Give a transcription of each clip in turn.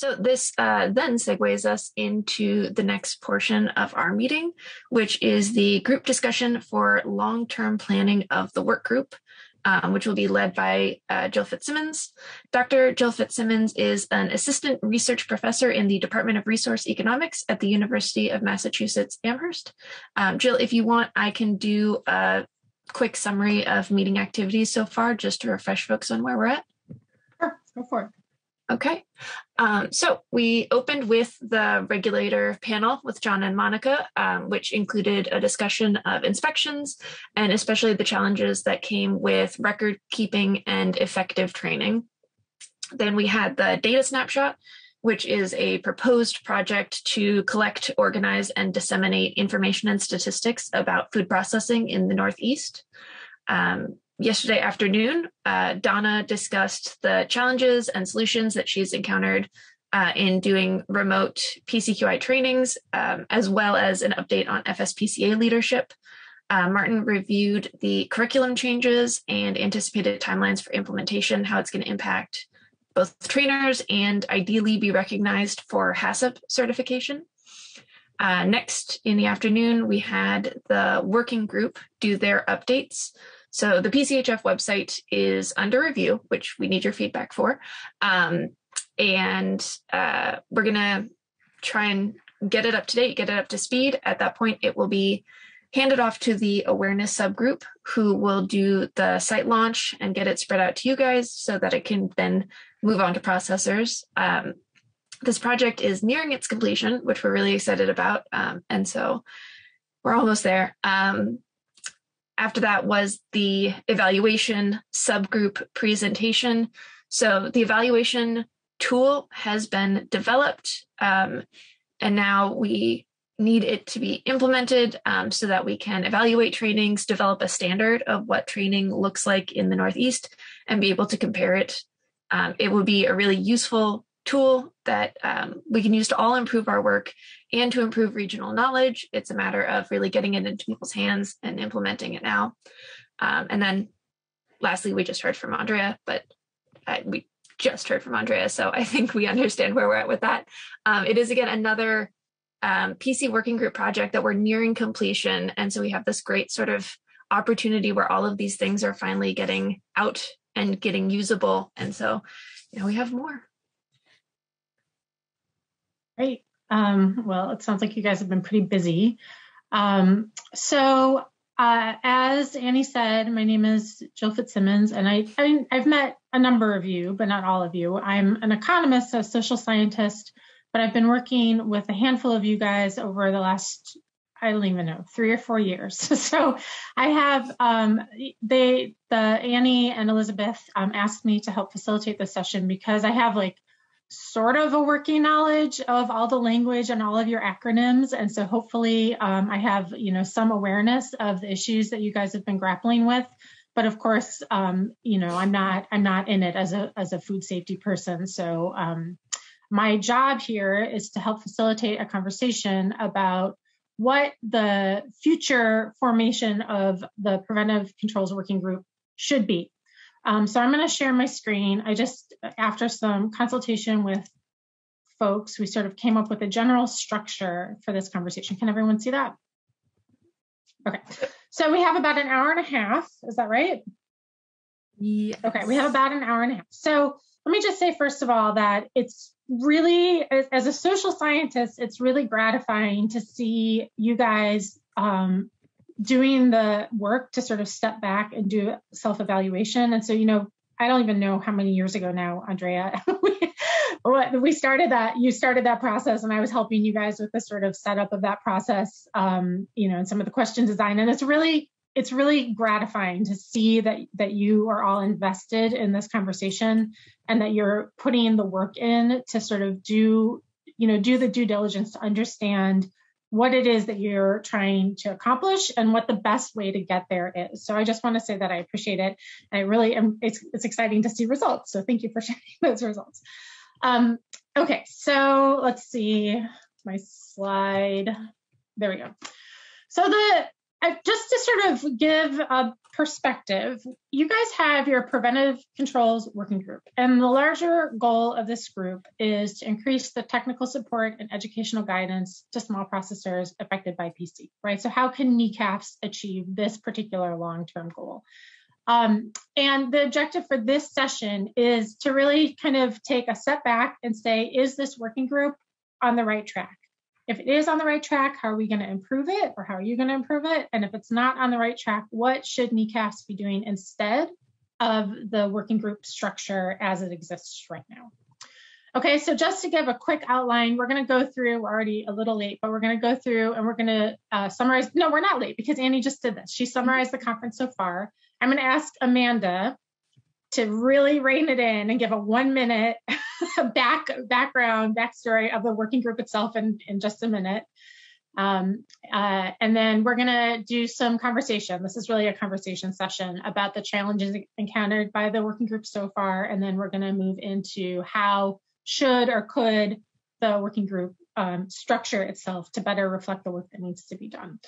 So this uh, then segues us into the next portion of our meeting, which is the group discussion for long-term planning of the work group, um, which will be led by uh, Jill Fitzsimmons. Dr. Jill Fitzsimmons is an assistant research professor in the Department of Resource Economics at the University of Massachusetts Amherst. Um, Jill, if you want, I can do a quick summary of meeting activities so far just to refresh folks on where we're at. Sure, go for it. Okay, um, so we opened with the regulator panel with John and Monica, um, which included a discussion of inspections and especially the challenges that came with record keeping and effective training. Then we had the data snapshot, which is a proposed project to collect, organize, and disseminate information and statistics about food processing in the Northeast. Um, yesterday afternoon, uh, Donna discussed the challenges and solutions that she's encountered uh, in doing remote PCQI trainings, um, as well as an update on FSPCA leadership. Uh, Martin reviewed the curriculum changes and anticipated timelines for implementation, how it's going to impact both trainers and ideally be recognized for HACCP certification. Uh, next in the afternoon, we had the working group do their updates. So the PCHF website is under review, which we need your feedback for. Um, and uh, we're going to try and get it up to date, get it up to speed. At that point, it will be handed off to the awareness subgroup who will do the site launch and get it spread out to you guys so that it can then move on to processors. Um, this project is nearing its completion, which we're really excited about. Um, and so we're almost there. Um, after that was the evaluation subgroup presentation. So the evaluation tool has been developed, um, and now we need it to be implemented um, so that we can evaluate trainings, develop a standard of what training looks like in the Northeast, and be able to compare it. Um, it would be a really useful tool that um, we can use to all improve our work and to improve regional knowledge. It's a matter of really getting it into people's hands and implementing it now. Um, and then lastly, we just heard from Andrea, but uh, we just heard from Andrea. So I think we understand where we're at with that. Um, it is again another um, PC working group project that we're nearing completion. And so we have this great sort of opportunity where all of these things are finally getting out and getting usable. And so, you know, we have more. Great. Um, well, it sounds like you guys have been pretty busy. Um, so, uh, as Annie said, my name is Jill Fitzsimmons, and I, I, have met a number of you, but not all of you. I'm an economist, a social scientist, but I've been working with a handful of you guys over the last, I don't even know, three or four years. so I have, um, they, the Annie and Elizabeth um, asked me to help facilitate this session because I have like sort of a working knowledge of all the language and all of your acronyms. And so hopefully um, I have, you know, some awareness of the issues that you guys have been grappling with. But of course, um, you know, I'm not, I'm not in it as a, as a food safety person. So um, my job here is to help facilitate a conversation about what the future formation of the preventive controls working group should be. Um, so I'm going to share my screen. I just, after some consultation with folks, we sort of came up with a general structure for this conversation. Can everyone see that? Okay. So we have about an hour and a half. Is that right? Yeah. Okay. We have about an hour and a half. So let me just say, first of all, that it's really, as a social scientist, it's really gratifying to see you guys um, doing the work to sort of step back and do self evaluation. And so, you know, I don't even know how many years ago now, Andrea, we started that. You started that process, and I was helping you guys with the sort of setup of that process, um, you know, and some of the question design. And it's really, it's really gratifying to see that that you are all invested in this conversation, and that you're putting the work in to sort of do, you know, do the due diligence to understand what it is that you're trying to accomplish and what the best way to get there is. So I just want to say that I appreciate it. I really am, it's, it's exciting to see results. So thank you for sharing those results. Um, okay, so let's see my slide. There we go. So the just to sort of give a perspective, you guys have your preventive controls working group, and the larger goal of this group is to increase the technical support and educational guidance to small processors affected by PC, right? So how can NECAFS achieve this particular long-term goal? Um, and the objective for this session is to really kind of take a step back and say, is this working group on the right track? If it is on the right track, how are we going to improve it or how are you going to improve it? And if it's not on the right track, what should NECAFS be doing instead of the working group structure as it exists right now? Okay, so just to give a quick outline, we're going to go through, we're already a little late, but we're going to go through and we're going to uh, summarize. No, we're not late because Annie just did this. She summarized the conference so far. I'm going to ask Amanda to really rein it in and give a one minute back background backstory of the working group itself in, in just a minute. Um, uh, and then we're going to do some conversation. This is really a conversation session about the challenges encountered by the working group so far. And then we're going to move into how should or could the working group um, structure itself to better reflect the work that needs to be done.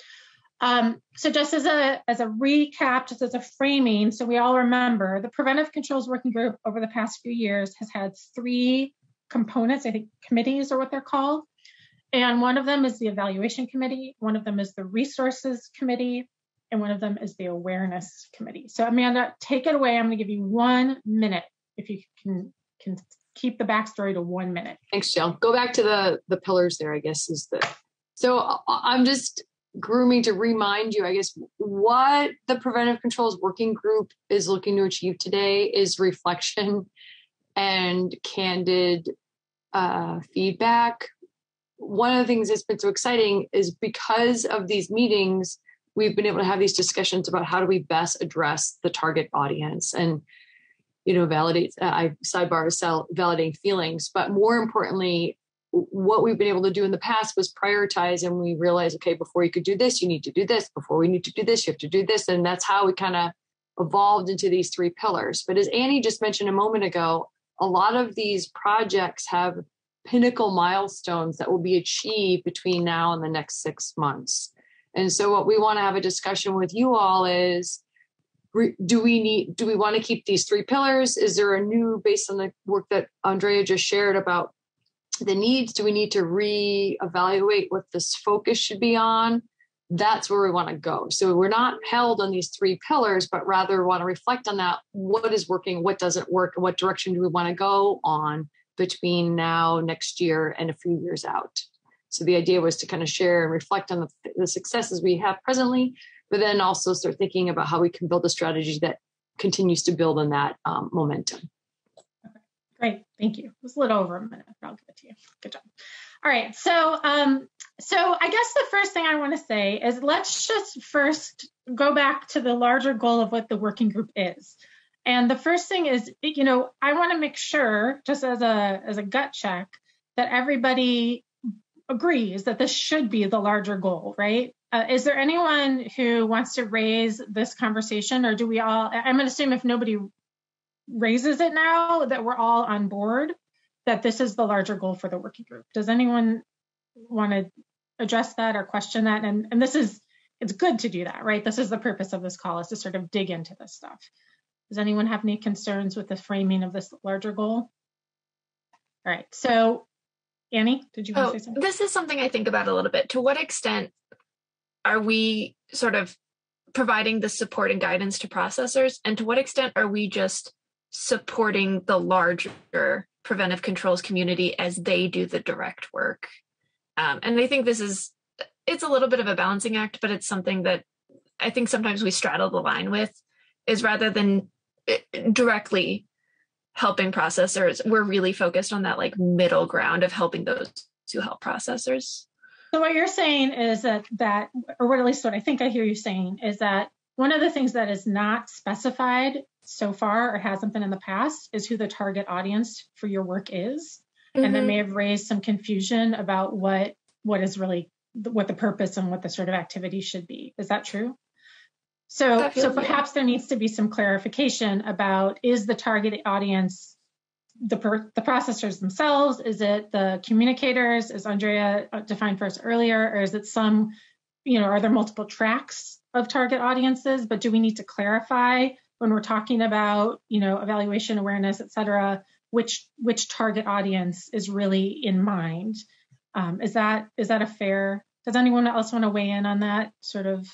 Um, so just as a, as a recap, just as a framing, so we all remember the Preventive Controls Working Group over the past few years has had three components, I think committees are what they're called. And one of them is the Evaluation Committee, one of them is the Resources Committee, and one of them is the Awareness Committee. So Amanda, take it away. I'm gonna give you one minute if you can, can keep the backstory to one minute. Thanks, Jill. Go back to the, the pillars there, I guess, is the, so I'm just grooming to remind you, I guess, what the preventive controls working group is looking to achieve today is reflection and candid uh, feedback. One of the things that's been so exciting is because of these meetings, we've been able to have these discussions about how do we best address the target audience and you know validate uh, i sidebar sell validating feelings but more importantly what we've been able to do in the past was prioritize and we realized okay before you could do this you need to do this. Before we need to do this you have to do this. And that's how we kind of evolved into these three pillars. But as annie just mentioned a moment ago a lot of these projects have pinnacle milestones that will be achieved between now and the next six months. And so what we want to have a discussion with you all is do we need do we want to keep these three pillars? Is there a new based on the work that andrea just shared about the needs do we need to reevaluate what this focus should be on? That's where we want to go. So we're not held on these three pillars but rather want to reflect on that. What is working? What doesn't work? And what direction do we want to go on between now next year and a few years out? So the idea was to kind of share and reflect on the, the successes we have presently but then also start thinking about how we can build a strategy that continues to build on that um, momentum Great, thank you. It was a little over a minute, but I'll give it to you. Good job. All right, so um, so I guess the first thing I want to say is let's just first go back to the larger goal of what the working group is. And the first thing is, you know, I want to make sure, just as a as a gut check, that everybody agrees that this should be the larger goal, right? Uh, is there anyone who wants to raise this conversation, or do we all? I'm going to assume if nobody raises it now that we're all on board that this is the larger goal for the working group. Does anyone want to address that or question that? And, and this is, it's good to do that, right? This is the purpose of this call is to sort of dig into this stuff. Does anyone have any concerns with the framing of this larger goal? All right, so Annie, did you oh, to say something? Oh, this is something I think about a little bit. To what extent are we sort of providing the support and guidance to processors? And to what extent are we just supporting the larger preventive controls community as they do the direct work. Um, and I think this is it's a little bit of a balancing act, but it's something that I think sometimes we straddle the line with is rather than eh, directly helping processors, we're really focused on that like middle ground of helping those who help processors. So what you're saying is that that, or at least what I think I hear you saying is that one of the things that is not specified so far or hasn't been in the past is who the target audience for your work is. Mm-hmm. And that mm-hmm. may have raised some confusion about what what is really what the purpose and what the sort of activity should be. Is that true? So, so perhaps there needs to be some clarification about is the target audience the per, the processors themselves? Is it the communicators, as Andrea uh, defined for us earlier, or is it some, you know, are there multiple tracks of target audiences, but do we need to clarify when we're talking about, you know, evaluation, awareness, et cetera, which which target audience is really in mind? Um, is that is that a fair? Does anyone else want to weigh in on that sort of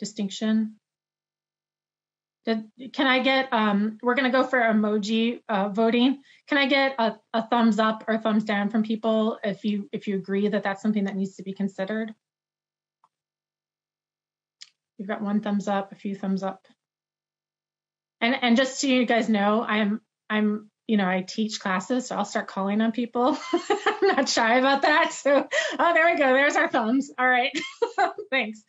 distinction? Did, can I get? Um, we're going to go for emoji uh, voting. Can I get a, a thumbs up or thumbs down from people if you if you agree that that's something that needs to be considered? You've got one thumbs up, a few thumbs up. And and just so you guys know, I'm I'm you know I teach classes, so I'll start calling on people. I'm not shy about that. So oh, there we go. There's our thumbs. All right, thanks.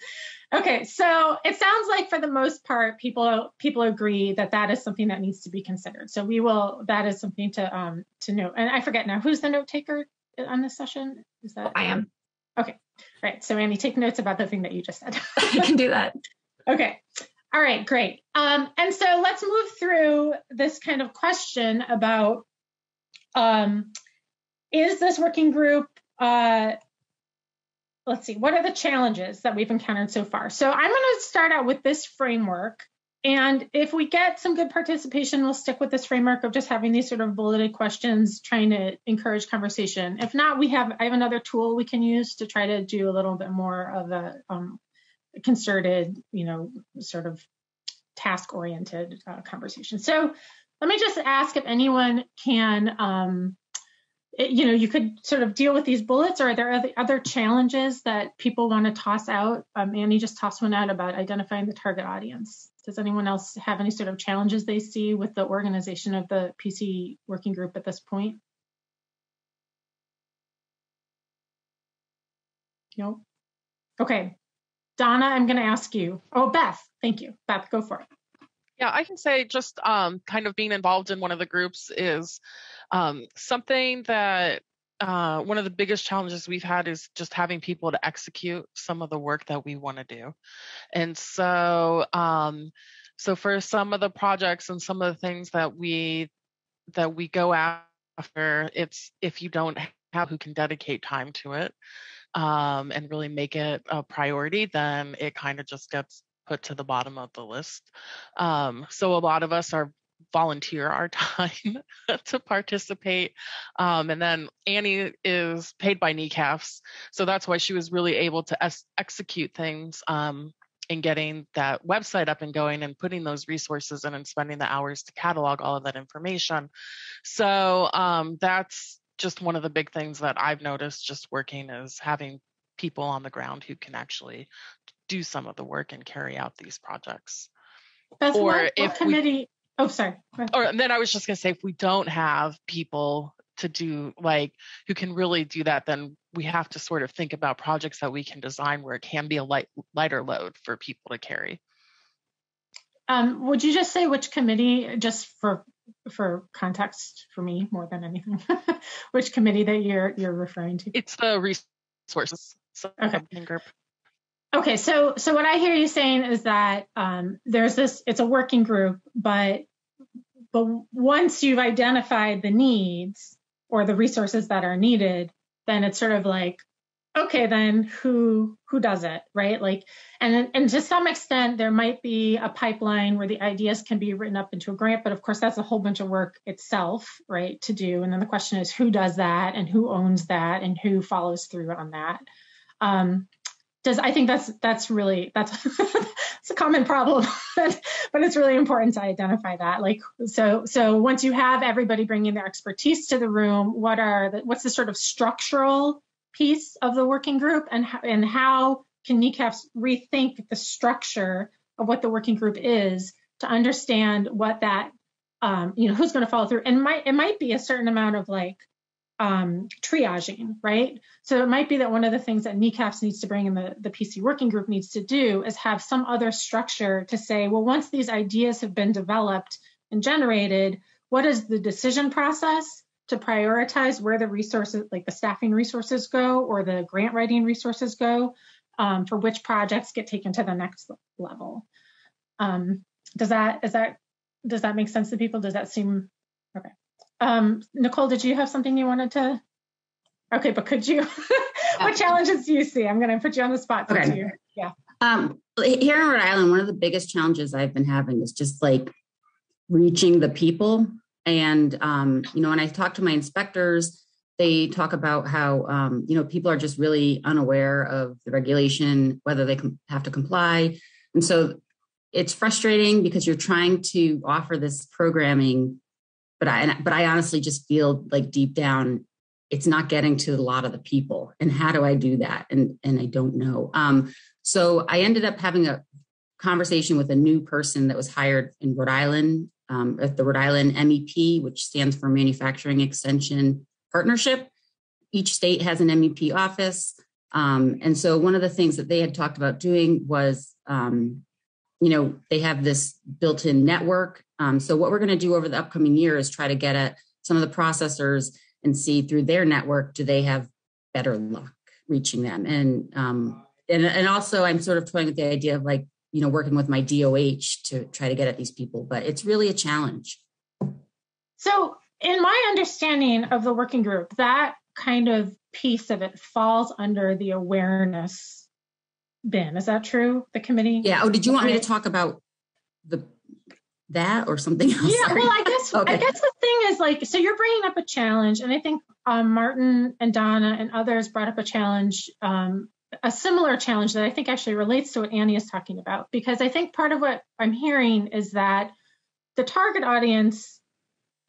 Okay, so it sounds like for the most part, people people agree that that is something that needs to be considered. So we will. That is something to um to note. And I forget now who's the note taker on this session. Is that I am. Okay, right. So Annie, take notes about the thing that you just said. I can do that. Okay. All right, great. Um, and so let's move through this kind of question about um, is this working group, uh, let's see, what are the challenges that we've encountered so far? So I'm going to start out with this framework. And if we get some good participation, we'll stick with this framework of just having these sort of bulleted questions, trying to encourage conversation. If not, we have I have another tool we can use to try to do a little bit more of a um, concerted, you know, sort of task oriented uh, conversation. So let me just ask if anyone can, um, it, you know, you could sort of deal with these bullets, or are there other, other challenges that people want to toss out? Um, Annie just tossed one out about identifying the target audience. Does anyone else have any sort of challenges they see with the organization of the PC working group at this point? No. Okay, Donna, I'm going to ask you. Oh, Beth, thank you. Beth, go for it. Yeah, I can say just um, kind of being involved in one of the groups is um, something that uh, one of the biggest challenges we've had is just having people to execute some of the work that we want to do. And so, um, so for some of the projects and some of the things that we that we go after, it's if you don't have who can dedicate time to it um, and really make it a priority, then it kind of just gets put to the bottom of the list. Um, so a lot of us are volunteer our time to participate. Um, and then Annie is paid by NECAFS. So that's why she was really able to es- execute things um, in getting that website up and going and putting those resources in and spending the hours to catalog all of that information. So um, that's just one of the big things that I've noticed just working is having people on the ground who can actually do some of the work and carry out these projects. Beth, or what, if committee? We, oh, sorry. Or then I was just going to say, if we don't have people to do like who can really do that, then we have to sort of think about projects that we can design where it can be a light lighter load for people to carry. Um, would you just say which committee, just for for context for me more than anything, which committee that you're you're referring to? It's the resources okay. group. Okay, so so what I hear you saying is that um, there's this. It's a working group, but but once you've identified the needs or the resources that are needed, then it's sort of like okay then who who does it right? Like and and to some extent there might be a pipeline where the ideas can be written up into a grant but of course that's a whole bunch of work itself right to do. And then the question is who does that and who owns that and who follows through on that? Um, does i think that's that's really that's it's a common problem but it's really important to identify that. Like so so once you have everybody bringing their expertise to the room what are the what's the sort of structural piece of the working group and and how can NECAFS rethink the structure of what the working group is to understand what that um, you know who's going to follow through and might it might be a certain amount of like um, triaging, right? So it might be that one of the things that NECAFS needs to bring in the, the PC working group needs to do is have some other structure to say, well, once these ideas have been developed and generated, what is the decision process? To prioritize where the resources, like the staffing resources go or the grant writing resources go um, for which projects get taken to the next level. Um, does that, is that, does that make sense to people? Does that seem, okay. Um, Nicole, did you have something you wanted to? Okay, but could you, what challenges do you see? I'm going to put you on the spot. Okay. Yeah. Um, here in Rhode Island, one of the biggest challenges I've been having is just like reaching the people. And, um, you know, when I talk to my inspectors, they talk about how, um, you know, people are just really unaware of the regulation, whether they have to comply. And so it's frustrating because you're trying to offer this programming, but I, but I honestly just feel like deep down, it's not getting to a lot of the people. And how do I do that? And, and I don't know. Um, so I ended up having a conversation with a new person that was hired in Rhode Island um, at the Rhode Island MEP, which stands for Manufacturing Extension Partnership. Each state has an MEP office. Um, and so one of the things that they had talked about doing was, um, you know, they have this built in network. Um, so what we're going to do over the upcoming year is try to get at some of the processors and see through their network, do they have better luck reaching them? And um, and and also I'm sort of toying with the idea of like you know working with my DOH to try to get at these people, but it's really a challenge. So, in my understanding of the working group, that kind of piece of it falls under the awareness bin. Is that true? The committee? Yeah. Oh, did you want me to talk about the that or something else? Yeah. Sorry. Well, I guess okay. I guess the thing is like so you're bringing up a challenge, and I think um, Martin and Donna and others brought up a challenge um, a similar challenge that I think actually relates to what Annie is talking about, because I think part of what I'm hearing is that the target audience,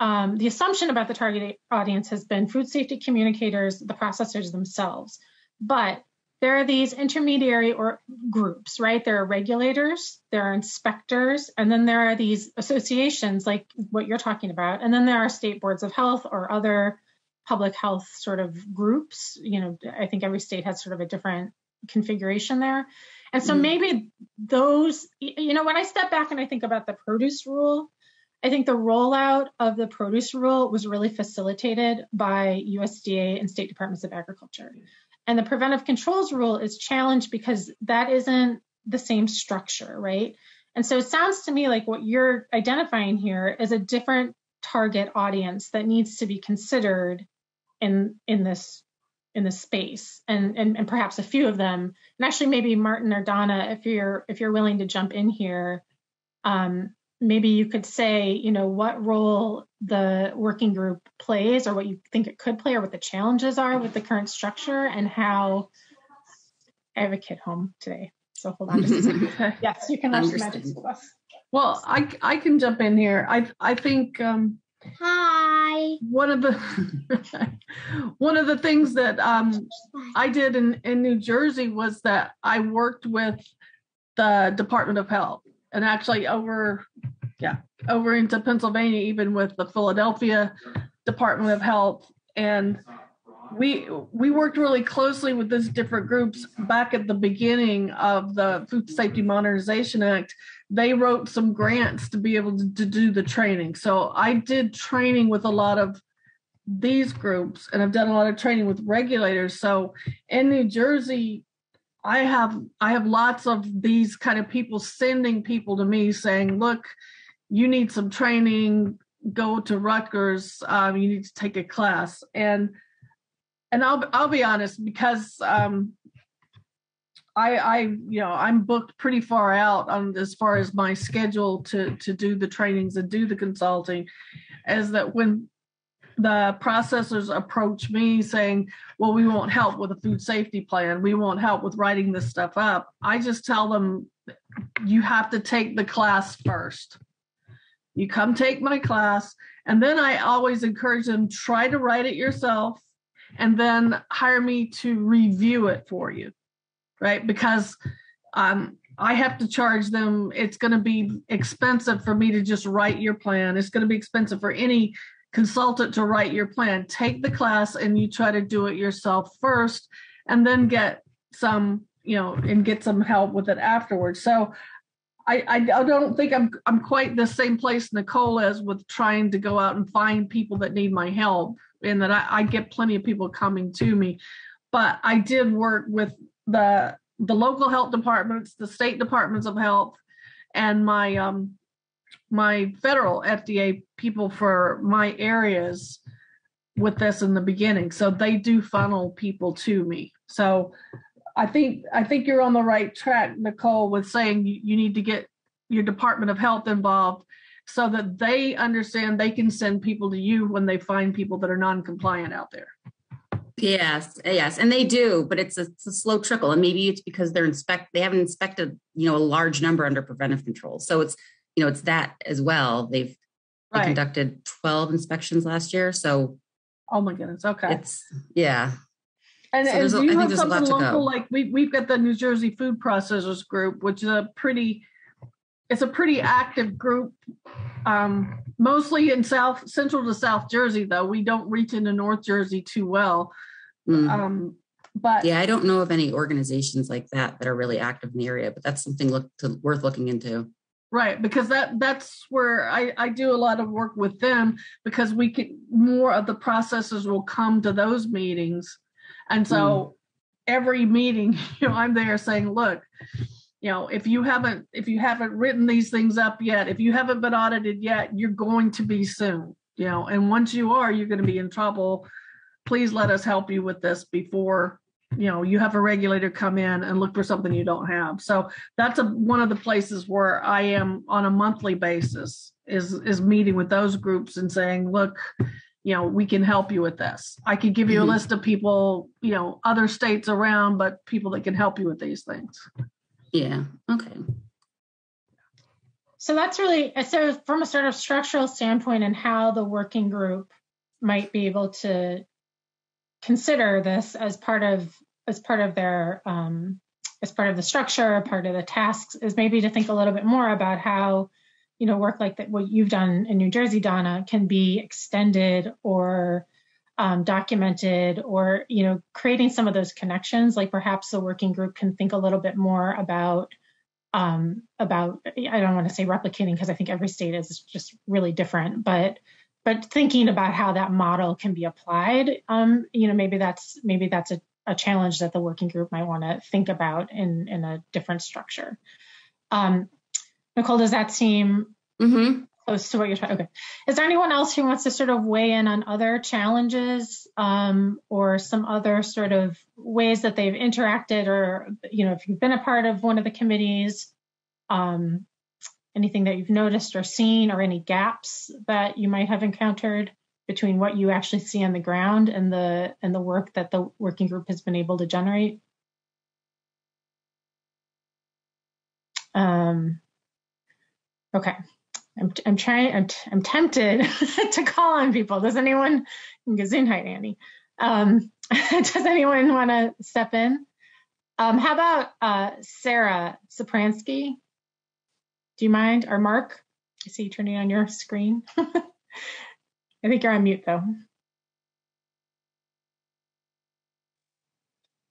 um, the assumption about the target audience has been food safety communicators, the processors themselves. But there are these intermediary or groups, right? There are regulators, there are inspectors, and then there are these associations like what you're talking about. And then there are state boards of health or other public health sort of groups. You know, I think every state has sort of a different configuration there. And so mm maybe those, you know, when I step back and I think about the produce rule, I think the rollout of the produce rule was really facilitated by USDA and state departments of agriculture. And the preventive controls rule is challenged because that isn't the same structure, right? And so it sounds to me like what you're identifying here is a different target audience that needs to be considered in in this in this space. And, and and perhaps a few of them and actually maybe martin or donna if you're if you're willing to jump in here um, maybe you could say you know what role the working group plays or what you think it could play or what the challenges are with the current structure and how i have a kid home today. So hold on just a second. Yes you can watch the magic school bus. Well i i can jump in here. I i think um Hi. One of the one of the things that um, I did in in New Jersey was that I worked with the Department of Health, and actually over, yeah, over into Pennsylvania, even with the Philadelphia Department of Health, and we we worked really closely with these different groups back at the beginning of the Food Safety Modernization Act they wrote some grants to be able to, to do the training. So I did training with a lot of these groups and I've done a lot of training with regulators. So in New Jersey, I have I have lots of these kind of people sending people to me saying, look, you need some training, go to Rutgers, um, you need to take a class. And and I'll I'll be honest, because um, I, I, you know, I'm booked pretty far out on as far as my schedule to to do the trainings and do the consulting. As that when the processors approach me saying, "Well, we won't help with a food safety plan. We won't help with writing this stuff up." I just tell them, "You have to take the class first. You come take my class, and then I always encourage them try to write it yourself, and then hire me to review it for you." Right? Because um, I have to charge them. It's going to be expensive for me to just write your plan. It's going to be expensive for any consultant to write your plan. Take the class and you try to do it yourself first, and then get some, you know, and get some help with it afterwards. So. I, I don't think I'm I'm quite the same place Nicole is with trying to go out and find people that need my help, and that I, I get plenty of people coming to me. But I did work with the the local health departments, the state departments of health, and my um, my federal FDA people for my areas with this in the beginning. So they do funnel people to me. So I think I think you're on the right track, Nicole, with saying you, you need to get your Department of Health involved so that they understand they can send people to you when they find people that are non-compliant out there. Yes, eh, yes, and they do, but it's a, it's a slow trickle, and maybe it's because they're inspect they haven't inspected you know a large number under preventive control, so it's you know it's that as well. They've they conducted twelve inspections last year, so Oh my goodness. Okay. it's yeah, And, So and do you have there's a lot something local? Like we we've got the New Jersey Food Processors Group, which is a pretty it's a pretty active group. Um, mostly in South Central to South Jersey, though we don't reach into North Jersey too well. Mm. Um, but yeah. I don't know of any organizations like that that are really active in the area, but that's something look to, worth looking into. Right, because that that's where I I do a lot of work with them because we can more of the processors will come to those meetings, and so every meeting, you know, I'm there saying, look, you know, if you haven't if you haven't written these things up yet, if you haven't been audited yet, you're going to be soon, you know, and once you are, you're going to be in trouble. Please let us help you with this before you know you have a regulator come in and look for something you don't have so that's a one of the places where I am on a monthly basis is is meeting with those groups and saying, look, you know, we can help you with this. I could give you a mm-hmm. list of people, you know, other states around, but people that can help you with these things. Yeah, okay. So that's really so from a sort of structural standpoint and how the working group might be able to consider this as part of as part of their um, as part of the structure, part of the tasks is maybe to think a little bit more about how you know work like that what you've done in New Jersey, Donna, can be extended or um, documented or you know creating some of those connections. Like perhaps the working group can think a little bit more about um, about I don't want to say replicating because I think every state is just really different, but but thinking about how that model can be applied, um, you know, maybe that's maybe that's a, a challenge that the working group might want to think about in in a different structure. Um, Nicole, does that seem Mm-hmm. Close to what you're trying? Okay. Is there anyone else who wants to sort of weigh in on other challenges um, or some other sort of ways that they've interacted, or you know, if you've been a part of one of the committees, um, anything that you've noticed or seen, or any gaps that you might have encountered between what you actually see on the ground and the and the work that the working group has been able to generate? Um, okay. I'm, I'm trying, I'm, t- I'm tempted to call on people. Does anyone, Gesundheit, Annie? Um, does anyone want to step in? Um, how about uh, Sarah Sopransky? Do you mind? Or Mark? I see you turning on your screen. I think you're on mute though.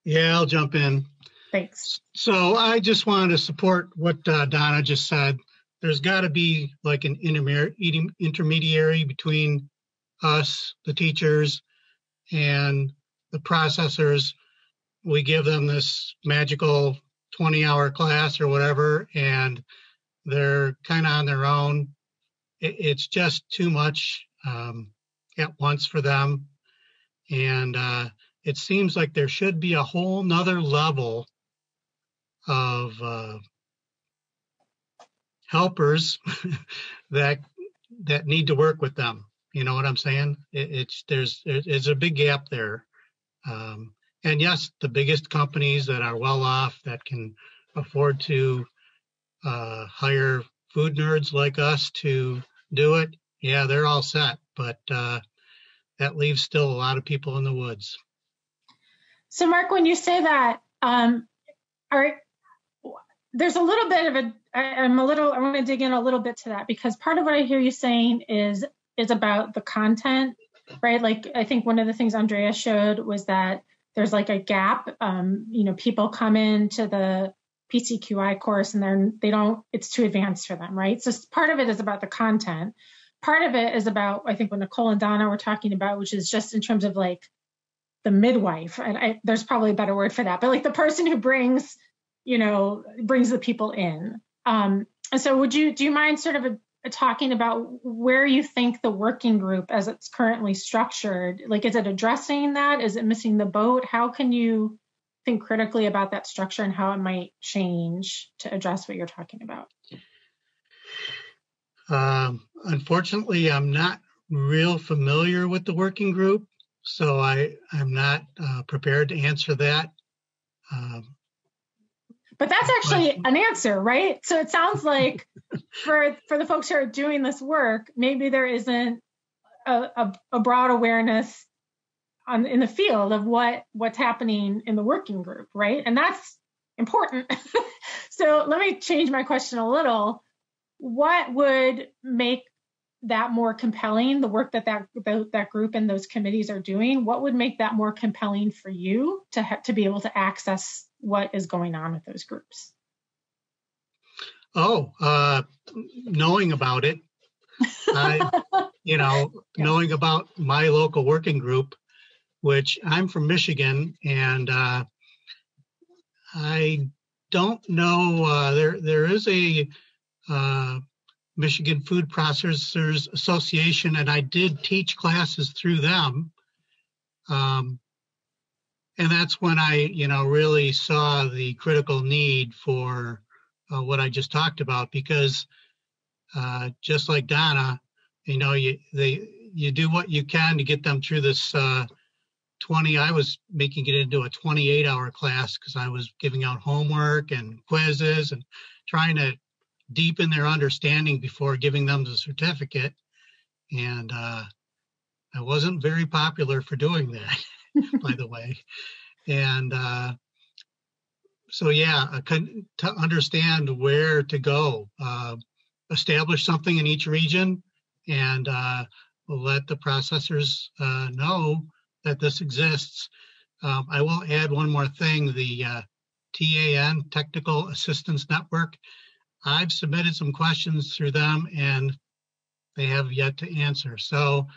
Yeah, I'll jump in. Thanks. So I just wanted to support what uh, Donna just said. There's got to be like an intermediary between us, the teachers, and the processors. We give them this magical 20 hour class or whatever, and they're kind of on their own. It, it's just too much um, at once for them. And uh, it seems like there should be a whole nother level of uh, helpers that that need to work with them. You know what I'm saying? It, it's there's there's a big gap there. Um, and yes, the biggest companies that are well off that can afford to uh, hire food nerds like us to do it, yeah, they're all set. But uh, that leaves still a lot of people in the woods. So, Mark, when you say that, um, are there's a little bit of a I'm a little I want to dig in a little bit to that because part of what I hear you saying is is about the content, right? Like I think one of the things Andrea showed was that there's like a gap. Um, you know, people come into the PCQI course and they're they don't it's too advanced for them, right? So part of it is about the content. Part of it is about I think what Nicole and Donna were talking about, which is just in terms of like the midwife. And I, there's probably a better word for that, but like the person who brings you know, brings the people in. Um, and so would you, do you mind sort of a, a talking about where you think the working group as it's currently structured, like, is it addressing that? Is it missing the boat? How can you think critically about that structure and how it might change to address what you're talking about? Um, unfortunately, I'm not real familiar with the working group, so I, I'm not uh, prepared to answer that. Um, But that's actually an answer, right? So it sounds like for for the folks who are doing this work, maybe there isn't a, a, a broad awareness on in the field of what what's happening in the working group, right? And that's important. so let me change my question a little. What would make that more compelling? The work that that that, that group and those committees are doing. What would make that more compelling for you to ha- to be able to access what is going on with those groups? Oh, uh, knowing about it, I, you know, Yeah. knowing about my local working group, which I'm from Michigan, and uh, I don't know. Uh, there, there is a uh, Michigan Food Processors Association, and I did teach classes through them. Um, and that's when I, you know, really saw the critical need for uh, what I just talked about because uh, just like Donna, you know, you they you do what you can to get them through this uh, 20. I was making it into a 28 hour class because I was giving out homework and quizzes and trying to deepen their understanding before giving them the certificate. And uh, I wasn't very popular for doing that, by the way. And uh, so, yeah, to understand where to go, uh, establish something in each region and uh, let the processors uh, know that this exists. Um, I will add one more thing the uh, TAN, Technical Assistance Network. I've submitted some questions through them and they have yet to answer. So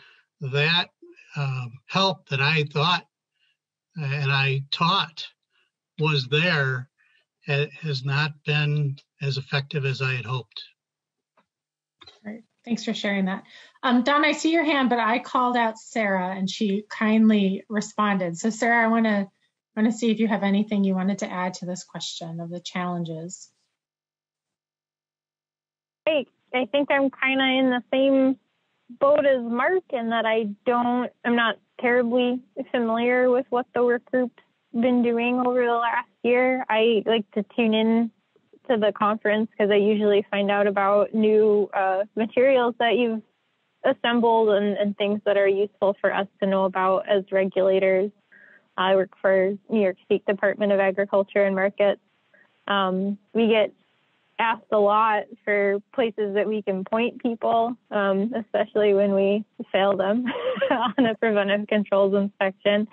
that um, help that I thought and I taught was there ha- has not been as effective as I had hoped. Right. Thanks for sharing that. Um, Don, I see your hand, but I called out Sarah and she kindly responded. So Sarah, I want to want to see if you have anything you wanted to add to this question of the challenges. I, I think I'm kind of in the same boat as Mark in that I don't, I'm not terribly familiar with what the work group's been doing over the last year. I like to tune in to the conference because I usually find out about new uh, materials that you've assembled and, and things that are useful for us to know about as regulators. I work for New York State Department of Agriculture and Markets. Um, we get asked a lot for places that we can point people, um, especially when we fail them on a preventive controls inspection.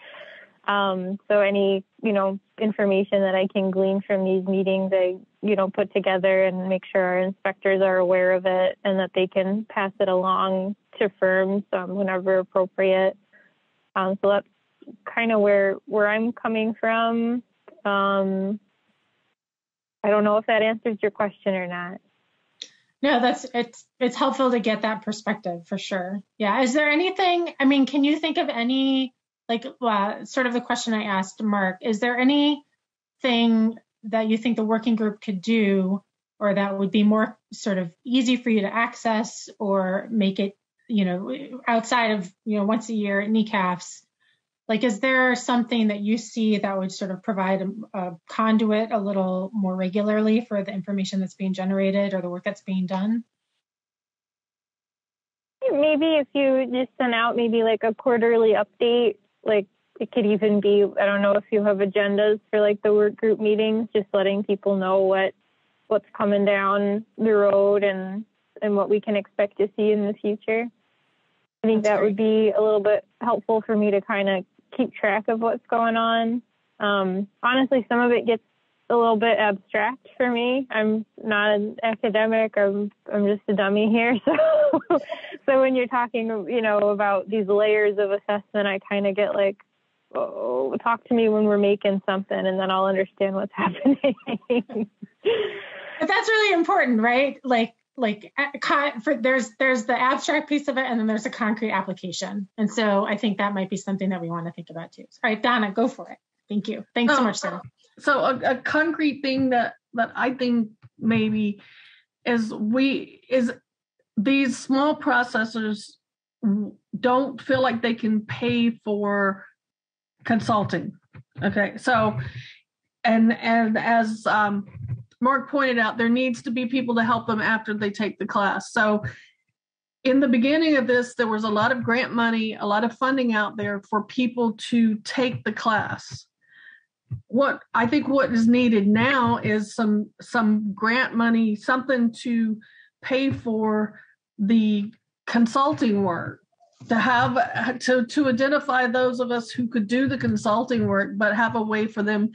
Um, so any, you know, information that I can glean from these meetings, I, you know, put together and make sure our inspectors are aware of it and that they can pass it along to firms um, whenever appropriate. Um, so that's kind of where where I'm coming from. Um, I don't know if that answers your question or not. No, that's it's it's helpful to get that perspective for sure. Yeah. Is there anything? I mean, can you think of any like uh, sort of the question I asked Mark? Is there anything that you think the working group could do, or that would be more sort of easy for you to access, or make it you know outside of you know once a year at NECAFs? Like, is there something that you see that would sort of provide a, a conduit a little more regularly for the information that's being generated or the work that's being done? Maybe if you just send out maybe like a quarterly update, like it could even be, I don't know if you have agendas for like the work group meetings, just letting people know what what's coming down the road and and what we can expect to see in the future. I think That's that would be a little bit helpful for me to kind of keep track of what's going on. Um, honestly, some of it gets a little bit abstract for me. I'm not an academic. I'm I'm just a dummy here. So so when you're talking, you know, about these layers of assessment, I kind of get like, oh, talk to me when we're making something, and then I'll understand what's happening. But that's really important, right? Like like uh, con- for there's there's the abstract piece of it and then there's a concrete application. And so I think that might be something that we want to think about too. All right, Donna, go for it. Thank you. Thanks so Oh, much, Sarah. So a, a concrete thing that that I think maybe is we is these small processors don't feel like they can pay for consulting. Okay, so and and as um, Mark pointed out, there needs to be people to help them after they take the class. So in the beginning of this, there was a lot of grant money, a lot of funding out there for people to take the class what I think what is needed now is some some grant money, something to pay for the consulting work, to have to to identify those of us who could do the consulting work, but have a way for them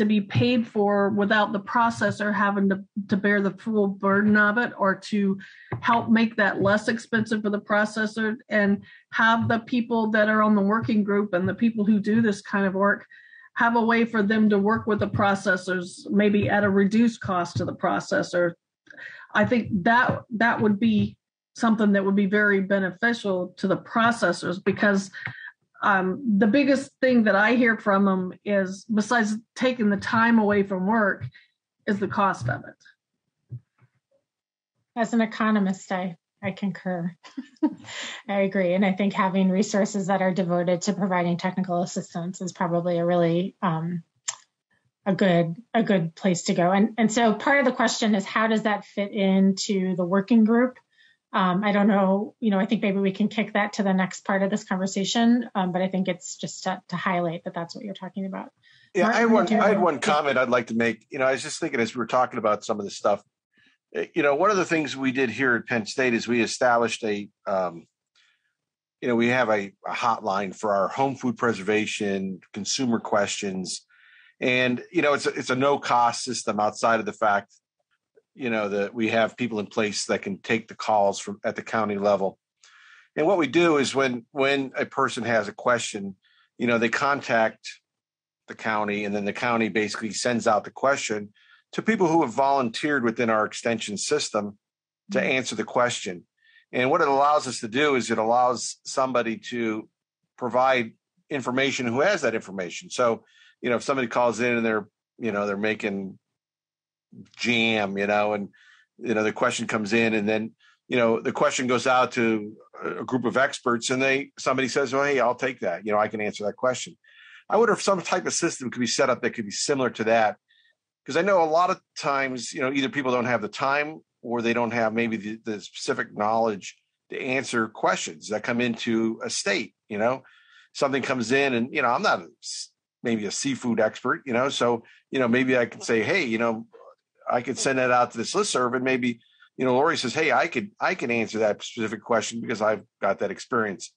to be paid for without the processor having to, to bear the full burden of it or to help make that less expensive for the processor and have the people that are on the working group and the people who do this kind of work have a way for them to work with the processors maybe at a reduced cost to the processor. I think that that would be something that would be very beneficial to the processors because um, the biggest thing that i hear from them is besides taking the time away from work is the cost of it As an economist, I, I concur. I agree. And I think having resources that are devoted to providing technical assistance is probably a really um, a good a good place to go. And and so part of the question is how does that fit into the working group? Um, I don't know, you know, I think maybe we can kick that to the next part of this conversation, um, but I think it's just to, to highlight that that's what you're talking about. Yeah, I had one. I had one comment I'd like to make. You know, I was just thinking as we were talking about some of this stuff. eh, You know, one of the things we did here at Penn State is we established a, um, you know, we have a, a hotline for our home food preservation, consumer questions, and you know, it's a, it's a no cost system outside of the fact, you know, that we have people in place that can take the calls from at the county level. And what we do is when when a person has a question, you know, they contact the county and then the county basically sends out the question to people who have volunteered within our extension system to mm-hmm. answer the question. And what it allows us to do is it allows somebody to provide information who has that information. So you know if somebody calls in and they're you know they're making jam you know and you know the question comes in and then you know the question goes out to a group of experts and they somebody says well hey i'll take that you know i can answer that question I wonder if some type of system could be set up that could be similar to that. Because I know a lot of times, you know, either people don't have the time or they don't have maybe the, the specific knowledge to answer questions that come into a state, you know, something comes in and, you know, I'm not maybe a seafood expert, you know, so, you know, maybe I could say, hey, you know, I could send that out to this listserv and maybe, you know, Lori says, hey, I could, I can answer that specific question because I've got that experience.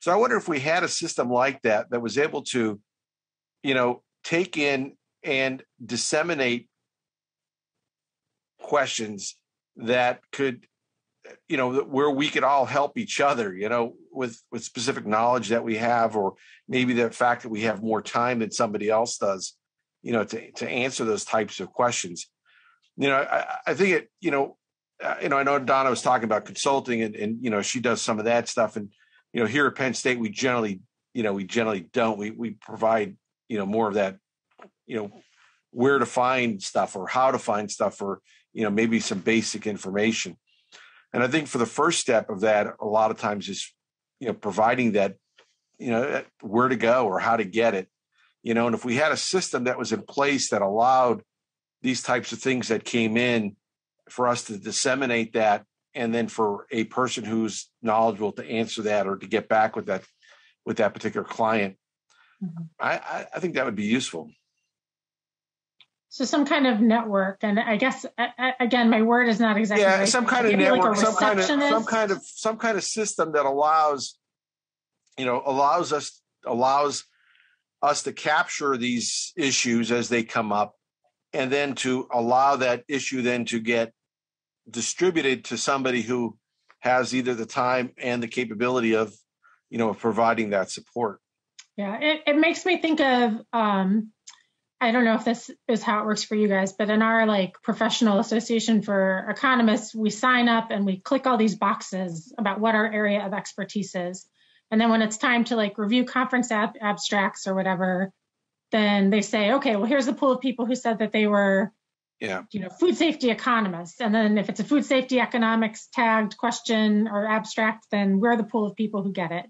So I wonder if we had a system like that that was able to, you know, take in and disseminate questions that could, you know, where we could all help each other, you know, with with specific knowledge that we have, or maybe the fact that we have more time than somebody else does, you know, to to answer those types of questions. You know, I, I think it, you know, uh, you know, I know Donna was talking about consulting, and and you know, she does some of that stuff, and you know, here at Penn State, we generally, you know, we generally don't. We we provide, you know, more of that, you know, where to find stuff or how to find stuff or, you know, maybe some basic information. And I think for the first step of that, a lot of times is, you know, providing that, you know, where to go or how to get it, you know, and if we had a system that was in place that allowed these types of things that came in for us to disseminate that and then for a person who's knowledgeable to answer that or to get back with that with that particular client Mhm. I, I think that would be useful So some kind of network, and I guess again, my word is not exactly yeah right. some kind of Maybe like network some kind of some kind of some kind of system that allows you know allows us allows us to capture these issues as they come up and then to allow that issue then to get distributed to somebody who has either the time and the capability of you know providing that support Yeah, it, it makes me think of um I don't know if this is how it works for you guys, but in our like professional association for economists, we sign up and we click all these boxes about what our area of expertise is. And then when it's time to like review conference ab- abstracts or whatever, then they say, okay, well, here's the pool of people who said that they were, Yeah. you know, food safety economists. And then if it's a food safety economics tagged question or abstract, then we're the pool of people who get it.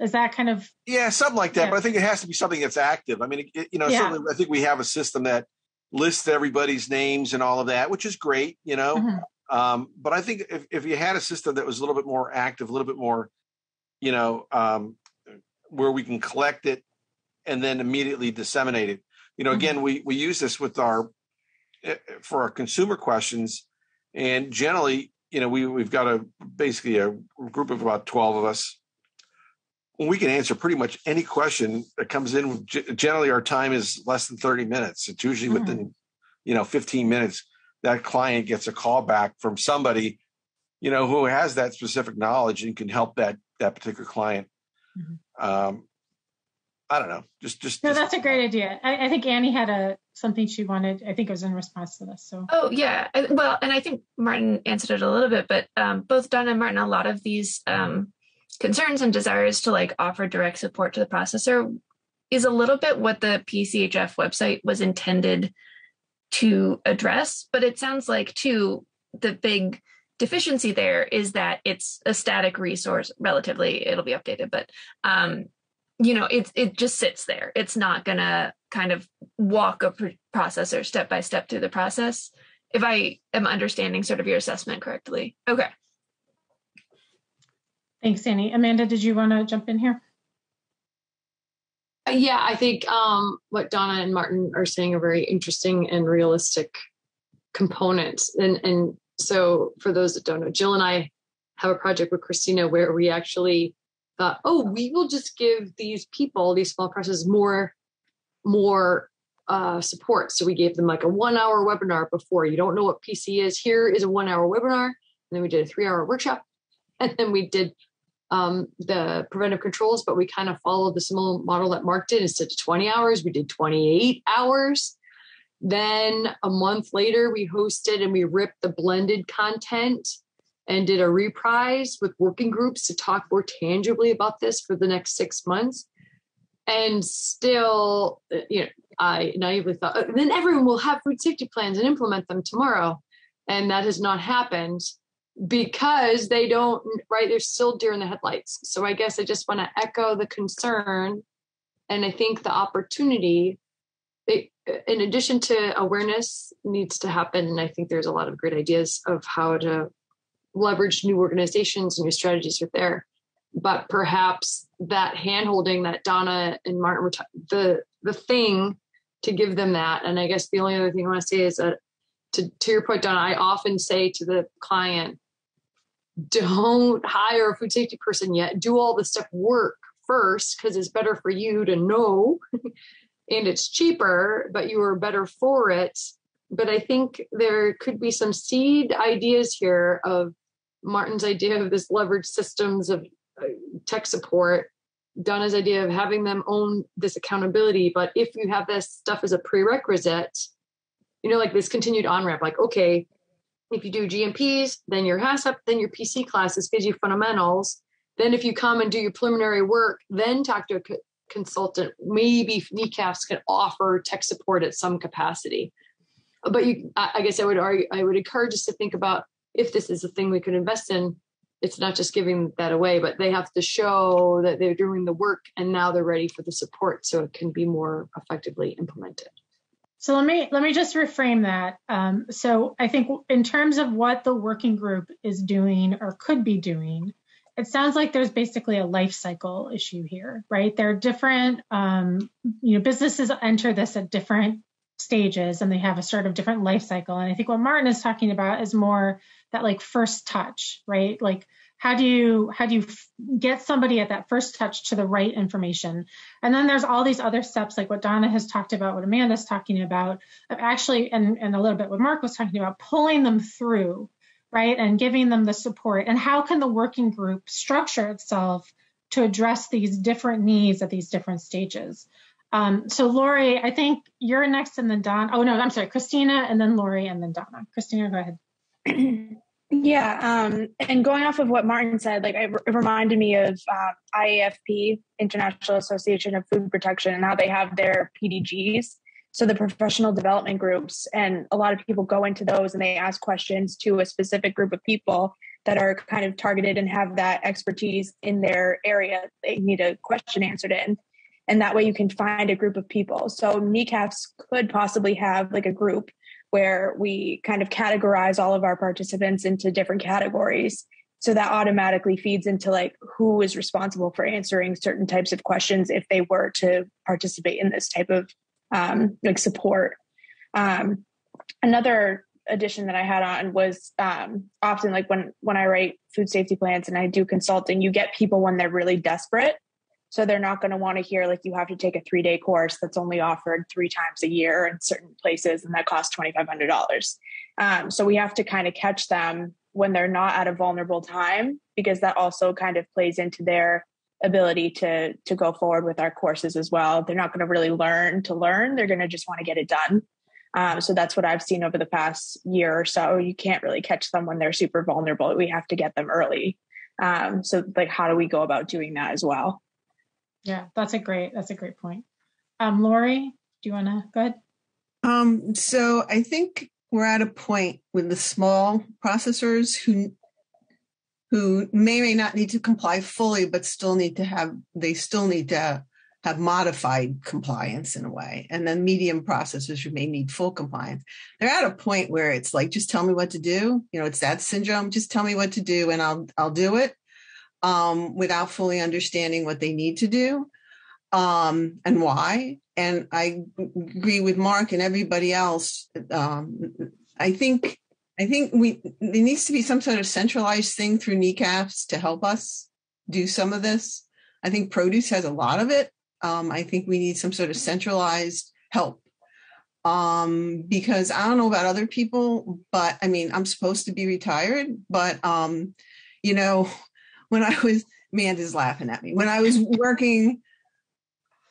Is that kind of Yeah, something like that. Yeah. But I think it has to be something that's active. I mean, it, you know, Yeah. certainly I think we have a system that lists everybody's names and all of that, which is great, you know. Mhm. Um, but I think if, if you had a system that was a little bit more active, a little bit more, you know, um, where we can collect it and then immediately disseminate it. You know, again, we we use this with our eh, for our consumer questions, and generally, you know, we we've got a basically a group of about twelve of us. We can answer pretty much any question that comes in. Generally, our time is less than thirty minutes. It's usually Mhm. within, you know, fifteen minutes. That client gets a call back from somebody, you know, who has that specific knowledge and can help that that particular client. Mhm. Um, I don't know. Just, just. no, just- that's a great idea. I, I think Annie had a something she wanted. I think it was in response to this. So Oh yeah, I- well, and I think Martin answered it a little bit, but um, both Donna and Martin, a lot of these um, concerns and desires to like offer direct support to the processor is a little bit what the PCHF website was intended to address. But it sounds like too the big deficiency there is that it's a static resource. Relatively, it'll be updated, but um, you know, it it just sits there. It's not gonna kind of walk a pr- processor step by step through the process. If I am understanding sort of your assessment correctly. Okay. thanks, Annie. Amanda, did you want to jump in here? Uh, Yeah, I think um, what Donna and Martin are saying are very interesting and realistic components. And and so for those that don't know, Jill and I have a project with Christina where we actually thought, oh, we will just give these people, these small presses, more more uh, support. So we gave them like a one hour webinar before. You don't know what PC is. Here is a one hour webinar. And then we did a three hour workshop. And then we did um, the preventive controls, but we kind of followed the similar model that Mark did. Instead of 20 hours, we did 28 hours. Then a month later, we hosted and we ripped the blended content and did a reprise with working groups to talk more tangibly about this for the next six months. And still, uh, you know, I naively thought, "Uh, then everyone will have food safety plans and implement them tomorrow. And that has not happened because they don't right they're still deer in the headlights so i guess i just want to echo the concern and i think the opportunity it, in addition to awareness needs to happen and i think there's a lot of great ideas of how to leverage new organizations and new strategies are there but perhaps that handholding that donna and martin were the the thing to give them that and i guess the only other thing i want to say is that to, to your point donna i often say to the client don't hire a food safety person yet. Do all the stuff work first because it's better for you to know and it's cheaper, but you are better for it. But I think there could be some seed ideas here of Martin's idea of this leverage systems of uh, tech support, Donna's idea of having them own this accountability. But if you have this stuff as a prerequisite, you know, like this continued on ramp, like, okay, if you do GMPs, then your HACCP, then your PC classes gives you fundamentals. Then if you come and do your preliminary work, then talk to a co- consultant. Maybe NECAFS can offer tech support at some capacity. But you, I I guess I would argue, I would encourage us to think about if this is a thing we could invest in. It's not just giving that away, but they have to show that they're doing the work and now they're ready for the support so it can be more effectively implemented. So let me let me just reframe that. Um, so I think in terms of what the working group is doing or could be doing, it sounds like there's basically a life cycle issue here, right? There are different, um, you know, businesses enter this at different stages and they have a sort of different life cycle. And I think what Martin is talking about is more that like first touch, right? Like how do you how do you get somebody at that first touch to the right information? And then there's all these other steps like what donna has talked about what amanda's talking about of actually and, and a little bit what mark was talking about pulling them through right? And giving them the support. And how can the working group structure itself to address these different needs at these different stages? Um, so lori i think you're next and then don oh no i'm sorry christina and then lori and then donna. Christina go ahead Yeah, um, and going off of what Martin said, like it, reminded me of uh, IAFP, International Association of Food Protection, and how they have their PDGs, so the professional development groups, and a lot of people go into those and they ask questions to a specific group of people that are kind of targeted and have that expertise in their area. They need a question answered in, and that way you can find a group of people. So NECAFS could possibly have like a group where we kind of categorize all of our participants into different categories. So that automatically feeds into like who is responsible for answering certain types of questions if they were to participate in this type of um, like support. Um, another addition that I had on was um, often like when when I write food safety plans and I do consulting, you get people when they're really desperate so they're not going to want to hear like you have to take a three day course that's only offered three times a year in certain places and that costs $2,500. Um, so we have to kind of catch them when they're not at a vulnerable time because that also kind of plays into their ability to to go forward with our courses as well. They're not going to really learn to learn. They're going to just want to get it done. Um, so that's what I've seen over the past year or so. You can't really catch them when they're super vulnerable. We have to get them early. Um, so like, how do we go about doing that as well? Yeah, that's a great that's a great point. Um, Lori, do you want to go ahead? Um, so I think we're at a point with the small processors who who may may not need to comply fully, but still need to have they still need to have modified compliance in a way. And then medium processors who may need full compliance. They're at a point where it's like, just tell me what to do. You know, it's that syndrome. Just tell me what to do and I'll I'll do it um, without fully understanding what they need to do um, and why. And I agree with Mark and everybody else. Um, I think I think we there needs to be some sort of centralized thing through NECAFS to help us do some of this. I think produce has a lot of it. Um, I think we need some sort of centralized help um, because I don't know about other people, but I mean, I'm supposed to be retired, but um, you know, when I was, Amanda's laughing at me, when I was working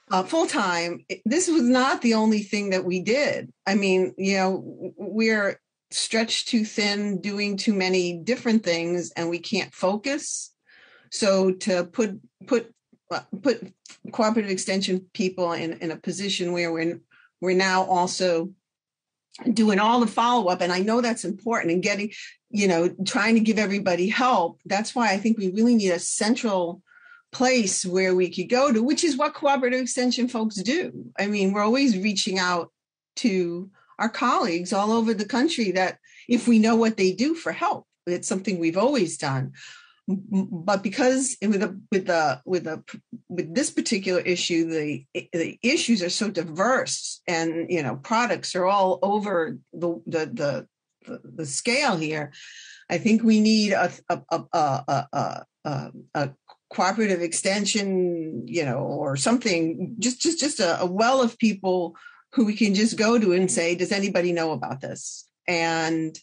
uh, full time, this was not the only thing that we did. I mean, you know, we're stretched too thin, doing too many different things, and we can't focus. So to put put uh, put cooperative extension people in, in a position where we're we're now also doing all the follow up, and I know that's important and getting you know, trying to give everybody help. That's why I think we really need a central place where we could go to, which is what cooperative extension folks do. I mean, we're always reaching out to our colleagues all over the country that if we know what they do for help, it's something we've always done. But because with the with the with the with this particular issue, the the issues are so diverse, and you know products are all over the the the the, scale here. I think we need a a, a, a, a, a cooperative extension, you know, or something. Just just just a, a well of people who we can just go to and say, "Does anybody know about this?" And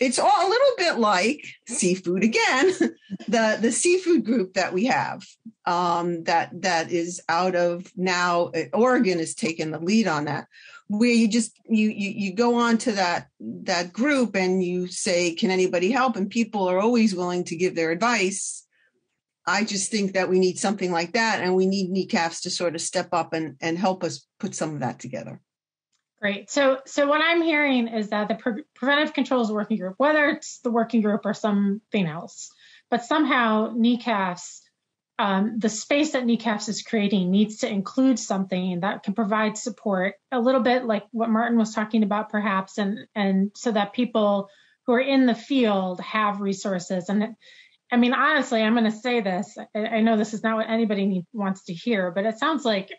it's all a little bit like seafood again the the seafood group that we have um, that that is out of now oregon has taken the lead on that where you just you, you you go on to that that group and you say can anybody help? and people are always willing to give their advice. I just think that we need something like that and we need NECAFS to sort of step up and and help us put some of that together great. So so what i'm hearing is that the Pre- preventive controls working group whether it's the working group or something else. But somehow NECAFS um, the space that NECAFS is creating needs to include something that can provide support a little bit like what Martin was talking about perhaps and and so that people who are in the field have resources. And I mean honestly I'm going to say this I know this is not what anybody wants to hear but it sounds like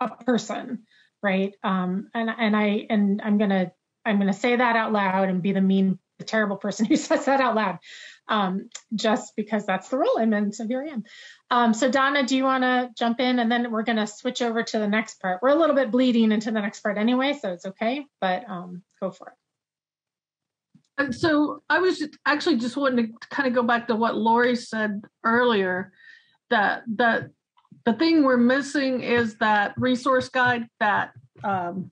a person right um, and and I and I'm going to I'm to say that out loud and be the mean the terrible person who says that out loud um, just because that's the role I'm in. So here I am. Um, so Donna, do you want to jump in? And then we're going to switch over to the next part. We're a little bit bleeding into the next part anyway, so it's okay, but um, go for it. And so I was actually just wanting to kind of go back to what Lori said earlier, that that the thing we're missing is that resource guide that um,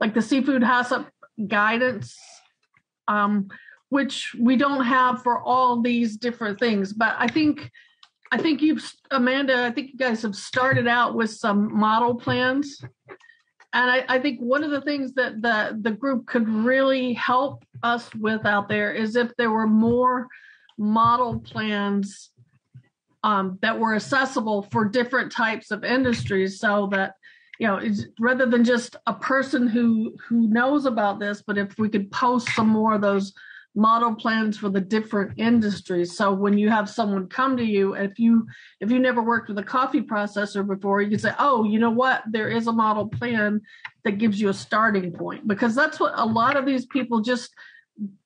like the seafood HACCP guidance um, which we don't have for all these different things. But I think, I think you've, Amanda, I think you guys have started out with some model plans. And I, I think one of the things that the, the group could really help us with out there is if there were more model plans um, that were accessible for different types of industries. So that you know rather than just a person who who knows about this but if we could post some more of those model plans for the different industries. So when you have someone come to you if you if you never worked with a coffee processor before you can say oh you know what? There is a model plan that gives you a starting point. Because that's what a lot of these people just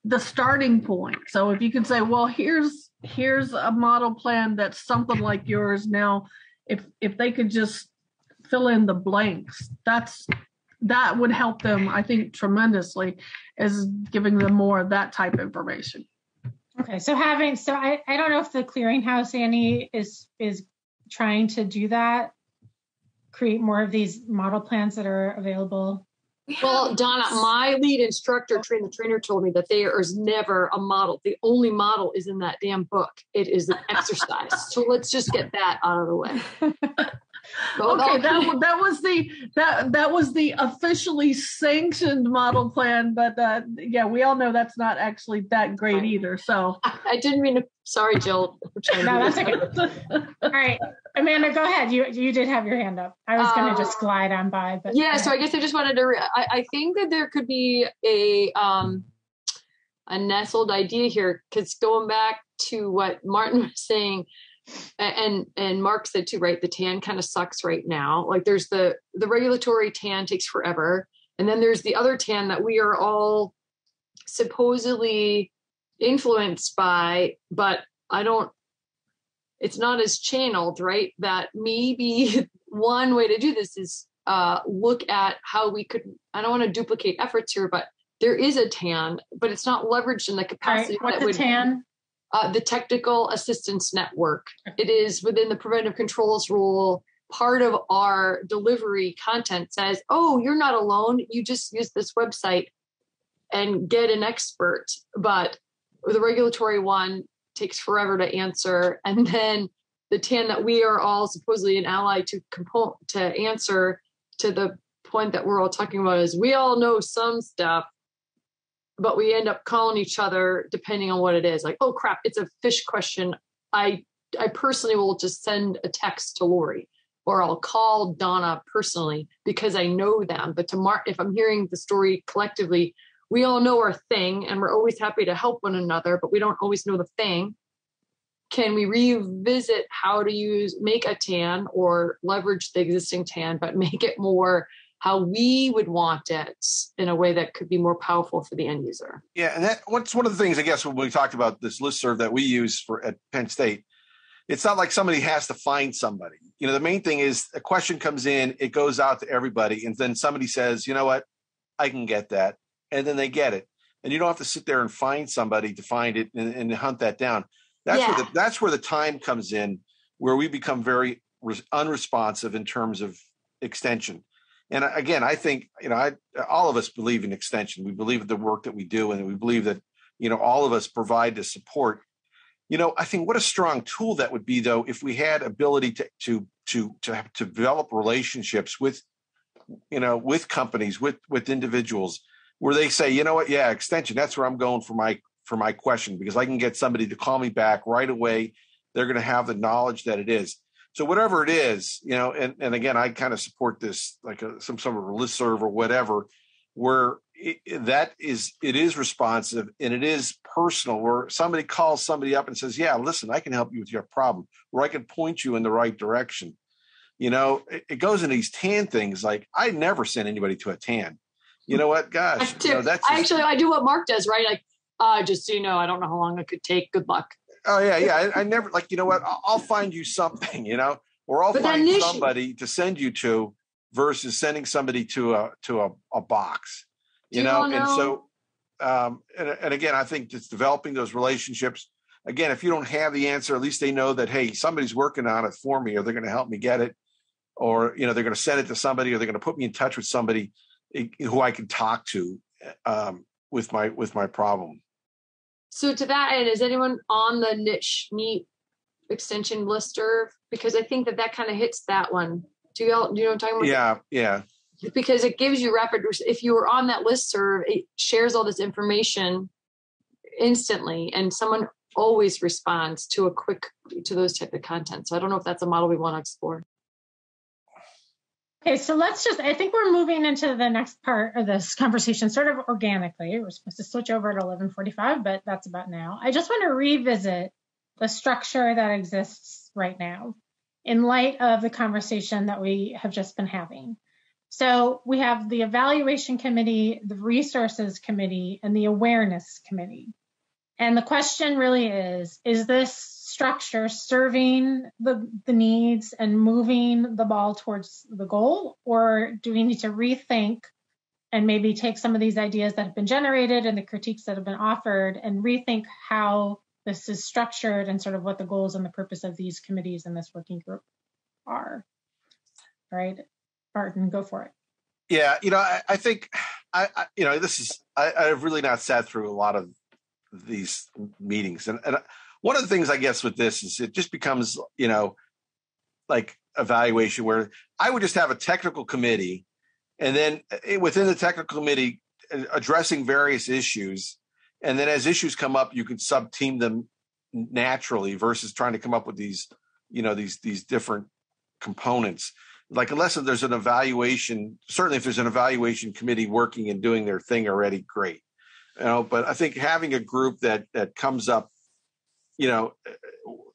the starting point. So if you can say well here's here's a model plan that's something like yours. Now if if they could just fill in the blanks that's that would help them i think tremendously as giving them more of that type of information. Okay so having so i i don't know if the clearinghouse annie is is trying to do that create more of these model plans that are available well, Donna, my lead instructor, train the trainer, told me that there is never a model. The only model is in that damn book. It is an exercise. so let's just get that out of the way. okay, that that was the that that was the officially sanctioned model plan, but uh, yeah, we all know that's not actually that great either. So I didn't mean to. Sorry, Jill. no, that's okay. all right, Amanda, go ahead. You you did have your hand up. I was going to uh, just glide on by, but yeah. So I guess I just wanted to. Re- I, I think that there could be a um a nestled idea here because going back to what Martin was saying and and mark said too right the tan kind of sucks right now. Like there's the the regulatory tan takes forever. And then there's the other tan that we are all supposedly influenced by but i don't it's not as channeled right? That maybe one way to do this is uh look at how we could i don't want to duplicate efforts here but there is a tan but it's not leveraged in the capacity right. what's that would, tan uh, the Technical Assistance Network. It is within the preventive controls rule. Part of our delivery content says, oh, you're not alone. You just use this website and get an expert. But the regulatory one takes forever to answer. And then the TAN that we are all supposedly an ally to component to answer to the point that we're all talking about is we all know some stuff but we end up calling each other depending on what it is. Like, oh crap, it's a fish question. I I personally will just send a text to Lori or I'll call Donna personally because I know them. But to Mark, if I'm hearing the story collectively, we all know our thing and we're always happy to help one another, but we don't always know the thing. Can we revisit how to use make a tan or leverage the existing tan, but make it more how we would want it in a way that could be more powerful for the end user. Yeah, and that what's one of the things I guess when we talked about this list serve that we use for at Penn State. It's not like somebody has to find somebody. You know, the main thing is a question comes in, it goes out to everybody, and then somebody says, you know what, I can get that, and then they get it, and you don't have to sit there and find somebody to find it and, and hunt that down. That's yeah. where the that's where the time comes in, where we become very unresponsive in terms of extension and again, I think you know, I, all of us believe in extension. We believe in the work that we do, and we believe that you know all of us provide the support. You know, I think what a strong tool that would be, though, if we had ability to to to to, to develop relationships with you know with companies with with individuals where they say, you know what, yeah, extension. That's where I'm going for my for my question because I can get somebody to call me back right away. They're going to have the knowledge that it is. So whatever it is, you know, and, and again, I kind of support this like a, some sort of list serve or whatever, where it, that is it is responsive and it is personal. Where somebody calls somebody up and says, "Yeah, listen, I can help you with your problem," where I can point you in the right direction. You know, it, it goes in these tan things. Like I never send anybody to a tan. You know what? Gosh, you know, that's just, actually I do what Mark does, right? Like, uh, just so you know, I don't know how long it could take. Good luck. Oh yeah, yeah. I, I, never like you know what? I'll, I'll, find you something, you know, or I'll but find somebody to send you to versus sending somebody to a to a, a box, you know? know? And so, um, and, and again, I think it's developing those relationships. Again, if you don't have the answer, at least they know that hey, somebody's working on it for me, or they're going to help me get it, or you know, they're going to send it to somebody, or they're going to put me in touch with somebody eh, who I can talk to um, with my with my problem. So to that end, is anyone on the niche neat extension lister? Because I think that that kind of hits that one. Do y'all, do you know what I'm talking about? Yeah, yeah. Because it gives you rapid, if you were on that list serve, it shares all this information instantly and someone always responds to a quick, to those type of content. So I don't know if that's a model we want to explore. Okay, so let's just, I think we're moving into the next part of this conversation sort of organically. We're supposed to switch over at 1145, but that's about now. I just want to revisit the structure that exists right now in light of the conversation that we have just been having. So we have the evaluation committee, the resources committee, and the awareness committee. And the question really is, is this structure serving the, the needs and moving the ball towards the goal? Or do we need to rethink and maybe take some of these ideas that have been generated and the critiques that have been offered and rethink how this is structured and sort of what the goals and the purpose of these committees and this working group are? All right, Barton, go for it. Yeah, you know, I, I think I, I, you know, this is I, I've really not sat through a lot of these meetings, and, and one of the things I guess with this is it just becomes, you know, like evaluation where I would just have a technical committee and then eh, within the technical committee eh, addressing various issues. And then as issues come up, you can sub team them naturally versus trying to come up with these, you know, these, these different components. Like unless there's an evaluation, certainly if there's an evaluation committee working and doing their thing already, great. You know, but I think having a group that that comes up you know,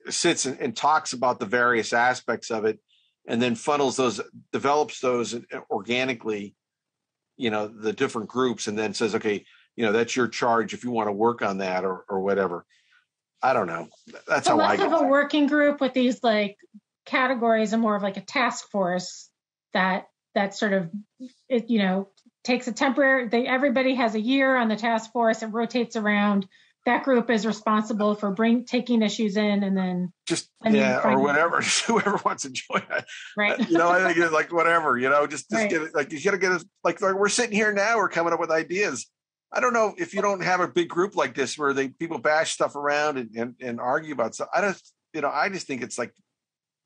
sits and, and talks about the various aspects of it and then funnels those, develops those organically, you know, the different groups and then says, okay, you know, that's your charge if you want to work on that or, or whatever. I don't know. That's so how let's I have a working group with these like categories and more of like a task force that that sort of it, you know takes a temporary they everybody has a year on the task force it rotates around that group is responsible for bring taking issues in and then just yeah or whatever whoever wants to join. Right. you know i think it's like whatever you know just just Right. get it like you gotta get us like, like we're sitting here now we're coming up with ideas. I don't know if you don't have a big group like this where they people bash stuff around and and, and argue about stuff. I just you know i just think it's like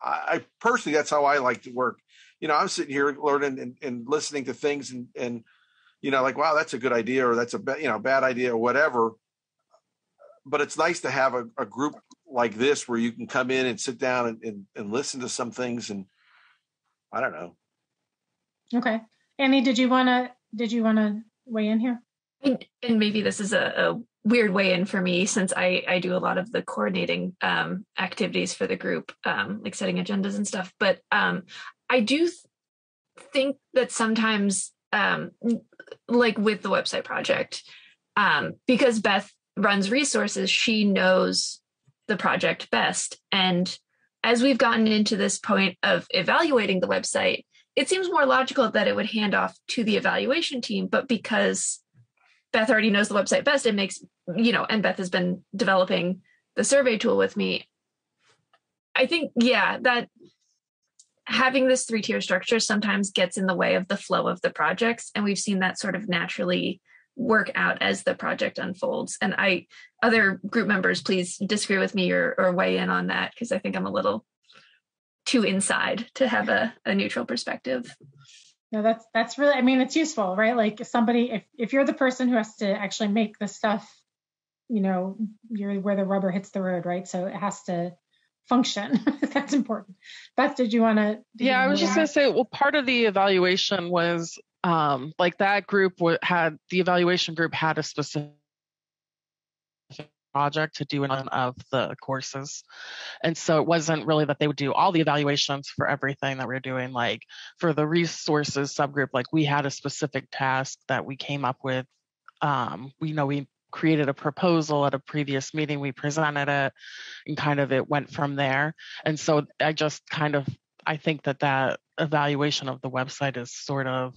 I, I personally that's how i like to work. You know i'm sitting here learning and, and listening to things and and you know like wow that's a good idea or that's a you know bad idea or whatever but it's nice to have a, a group like this where you can come in and sit down and, and, and listen to some things and i don't know okay annie did you want to did you want to weigh in here And, and maybe this is a, a weird way in for me since I, I do a lot of the coordinating um, activities for the group, um, like setting agendas and stuff. But um, I do th- think that sometimes, um, like with the website project, um, because Beth runs resources, she knows the project best. And as we've gotten into this point of evaluating the website, it seems more logical that it would hand off to the evaluation team. But because Beth already knows the website best, it makes, you know, and Beth has been developing the survey tool with me. I think, yeah, that having this three tier structure sometimes gets in the way of the flow of the projects. And we've seen that sort of naturally work out as the project unfolds. And I, other group members, please disagree with me or, or weigh in on that because I think I'm a little too inside to have a, a neutral perspective. no that's that's really i mean it's useful right? Like somebody if, if you're the person who has to actually make the stuff you know you're where the rubber hits the road right? So it has to function. That's important. Beth did you want to Yeah, I was just going to say, well, part of the evaluation was um, like that group w- had the evaluation group had a specific project to do one of the courses. And so it wasn't really that they would do all the evaluations for everything that we are doing. Like for the resources subgroup, like we had a specific task that we came up with. Um, we know we created a proposal at a previous meeting, we presented it, and kind of it went from there. And so I just kind of I think that that evaluation of the website is sort of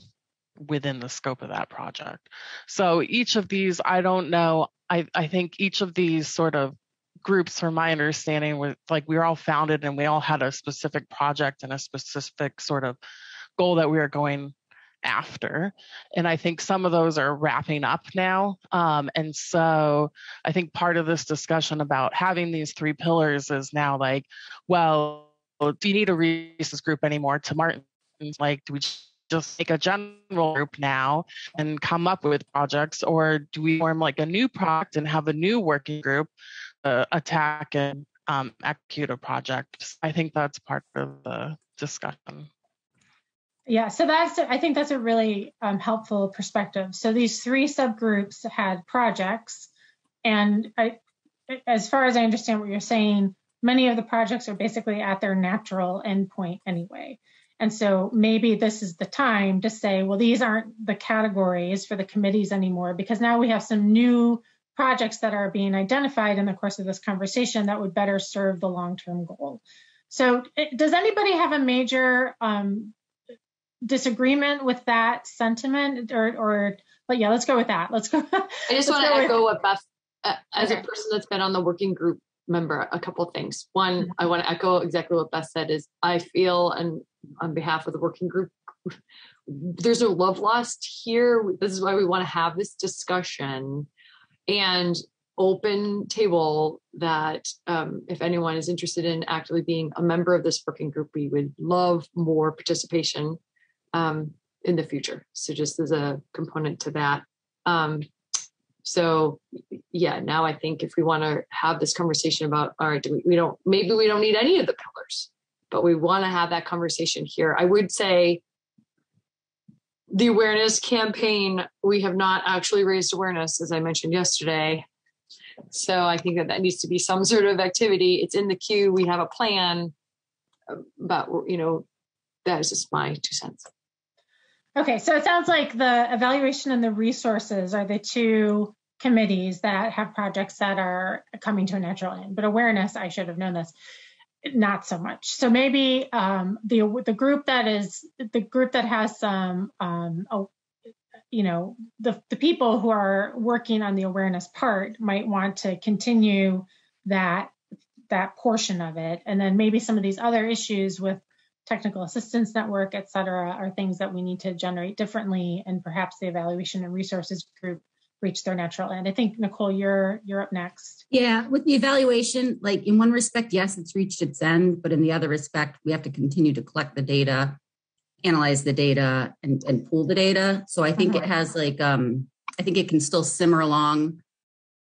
within the scope of that project. So each of these, I don't know. I, I think each of these sort of groups, from my understanding, was like we were all founded and we all had a specific project and a specific sort of goal that we were going after. And I think some of those are wrapping up now. Um, and so I think part of this discussion about having these three pillars is now like, well, do you need a resource group anymore? To Martin's, like, do we just make a general group now and come up with projects, or do we form like a new project and have a new working group uh, attack and um, execute a project? I think that's part of the discussion. Yeah, so that's I think that's a really um, helpful perspective. So these three subgroups had projects, and I, as far as I understand what you're saying, many of the projects are basically at their natural endpoint anyway. And so maybe this is the time to say, well, these aren't the categories for the committees anymore, because now we have some new projects that are being identified in the course of this conversation that would better serve the long-term goal. So does anybody have a major um, disagreement with that sentiment or, or, but yeah, let's go with that. Let's go. I just want to echo with, what Beth, uh, as okay. a person that's been on the working group member, a couple of things. One, mm-hmm. I want to echo exactly what Beth said is I feel, and on behalf of the working group, there's no love lost here. This is why we want to have this discussion and open table that um, if anyone is interested in actively being a member of this working group, we would love more participation um, in the future. So just as a component to that. Um, so yeah, now I think if we want to have this conversation about, all right, do we, we don't, maybe we don't need any of the pillars, but we want to have that conversation here. I would say the awareness campaign, we have not actually raised awareness, as I mentioned yesterday. So I think that that needs to be some sort of activity. It's in the queue. We have a plan, but you know, that is just my two cents. Okay, so it sounds like the evaluation and the resources are the two committees that have projects that are coming to a natural end. But awareness, I should have known this, not so much. So maybe um, the the group that is the group that has some, um, oh, you know, the the people who are working on the awareness part might want to continue that that portion of it, and then maybe some of these other issues with technical assistance network, et cetera, are things that we need to generate differently, and perhaps the evaluation and resources group reach their natural end. I think Nicole, you're you're up next. Yeah, with the evaluation, like in one respect, yes, it's reached its end, but in the other respect, we have to continue to collect the data, analyze the data, and, and pool the data. So I think uh-huh. it has like um, I think it can still simmer along,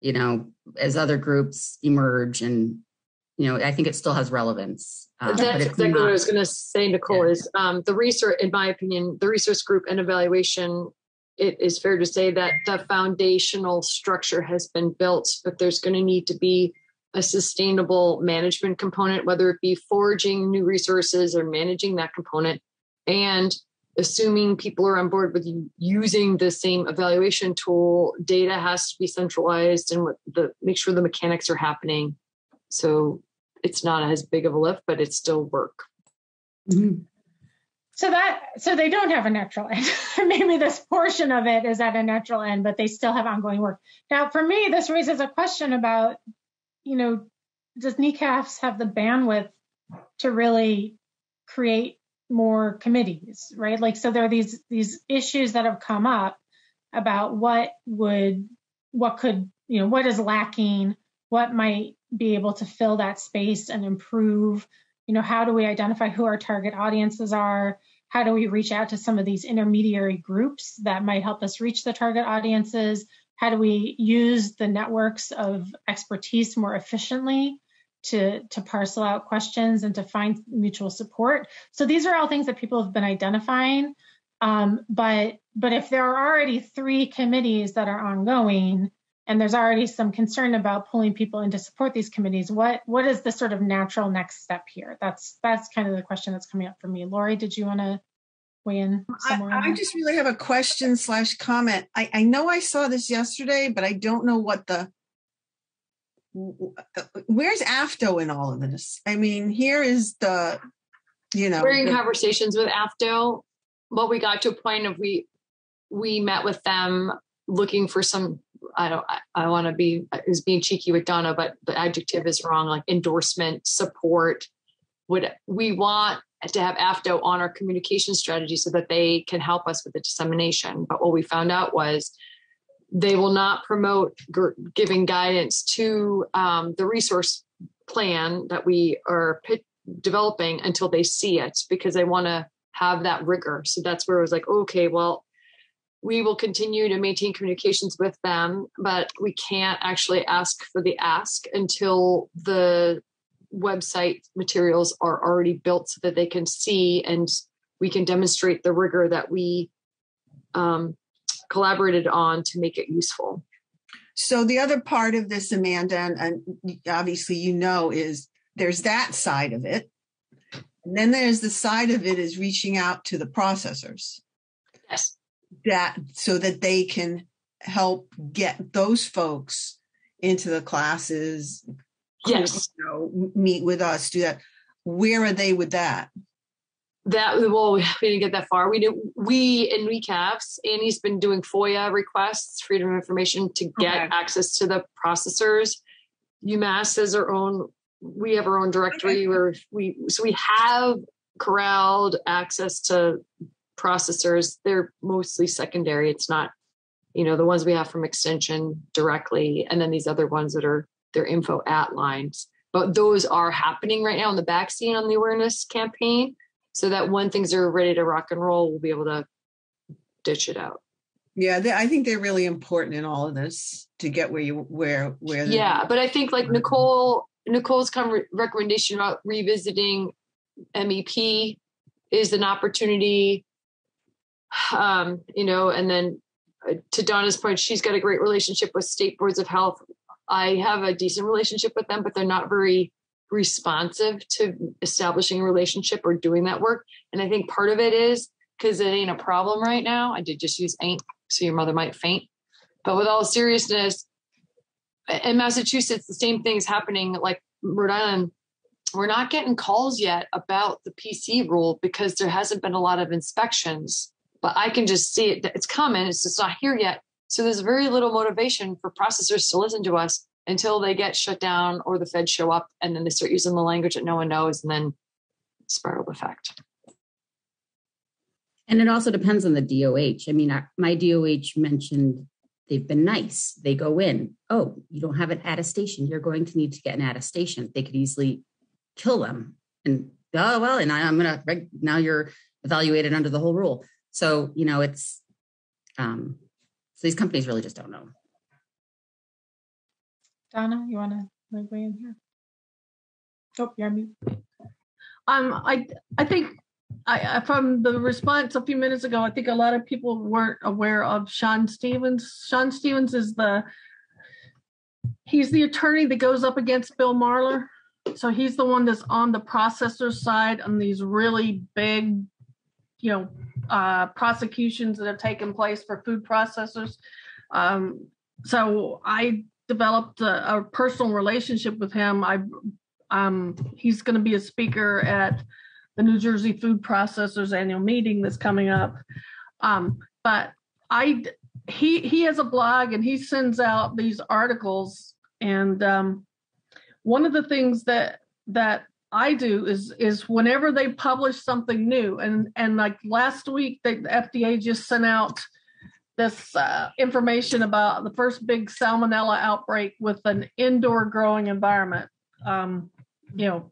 you know, as other groups emerge and you know, I think it still has relevance. Um, That's exactly not, what I was going to say, Nicole. Yeah. Is um, the research, in my opinion, the research group and evaluation. It is fair to say that the foundational structure has been built, but there's going to need to be a sustainable management component, whether it be foraging new resources or managing that component, and assuming people are on board with using the same evaluation tool. Data has to be centralized, and the make sure the mechanics are happening. So it's not as big of a lift, but it's still work. Mm-hmm. So that so they don't have a natural end. Maybe this portion of it is at a natural end, but they still have ongoing work. Now, for me, this raises a question about, you know, does NECAFS have the bandwidth to really create more committees, right? Like, so there are these these issues that have come up about what would what could you know what is lacking, what might be able to fill that space and improve you know how do we identify who our target audiences are? How do we reach out to some of these intermediary groups that might help us reach the target audiences? How do we use the networks of expertise more efficiently to to parcel out questions and to find mutual support? So these are all things that people have been identifying um, but but if there are already three committees that are ongoing and there's already some concern about pulling people in to support these committees. What what is the sort of natural next step here? That's that's kind of the question that's coming up for me. Lori, did you want to weigh in? I, I just really have a question slash comment. I, I know I saw this yesterday, but I don't know what the where's AFDO in all of this? I mean, here is the you know we're in the, conversations with AFDO. Well, we got to a point of we we met with them looking for some I don't I, I want to be is being cheeky with Donna, but the adjective is wrong, like endorsement, support. Would we want to have AFDO on our communication strategy so that they can help us with the dissemination. But what we found out was they will not promote giving guidance to um, the resource plan that we are pit- developing until they see it because they want to have that rigor. So that's where it was like, okay, well, we will continue to maintain communications with them, but we can't actually ask for the ask until the website materials are already built so that they can see and we can demonstrate the rigor that we um, collaborated on to make it useful. So the other part of this, Amanda, and, and obviously you know, is there's that side of it. And then there's the side of it is reaching out to the processors. Yes. That so that they can help get those folks into the classes. Yes. You know, meet with us, do that. Where are they with that? that well we didn't get that far we did we in recaps annie's been doing foia requests freedom of information to get Okay. access to the processors umass has our own we have our own directory where we so we have corralled access to processors they're mostly secondary it's not you know the ones we have from extension directly and then these other ones that are their info at lines but those are happening right now in the back scene on the awareness campaign so that when things are ready to rock and roll, we'll be able to ditch it out. Yeah, they, I think they're really important in all of this to get where you where where. Yeah, but I think like Nicole Nicole's com- recommendation about revisiting MEP is an opportunity. Um, you know, and then uh, to Donna's point, she's got a great relationship with state boards of health. I have a decent relationship with them, but they're not very responsive to establishing a relationship or doing that work. And I think part of it is because it ain't a problem right now. I did just use ain't, so your mother might faint. But with all seriousness, in Massachusetts, the same thing's happening like Rhode Island. We're not getting calls yet about the PC rule because there hasn't been a lot of inspections. But I can just see it; it's coming. It's just not here yet. So there's very little motivation for processors to listen to us until they get shut down or the feds show up, and then they start using the language that no one knows, and then spiral effect. And it also depends on the DOH. I mean, my DOH mentioned they've been nice. They go in, oh, you don't have an attestation. You're going to need to get an attestation. They could easily kill them. And oh, well, and I, I'm going to, now you're evaluated under the whole rule. So, you know, it's, um, so these companies really just don't know. Donna, you want to weigh in here? Oh, you're on mute. Um, I I think I I- from the response a few minutes ago, I think a lot of people weren't aware of Shawn Stevens. Shawn Stevens is the he's the attorney that goes up against Bill Marler. So he's the one that's on the processor side on these really big, you know, uh, prosecutions that have taken place for food processors. Um, so I developed a, a personal relationship with him. I um, he's going to be a speaker at the New Jersey Food Processors Annual Meeting that's coming up. Um, but I he he has a blog and he sends out these articles and um, one of the things that that I do is is whenever they publish something new and and like last week the FDA just sent out this uh, information about the first big salmonella outbreak with an indoor growing environment. Um, you know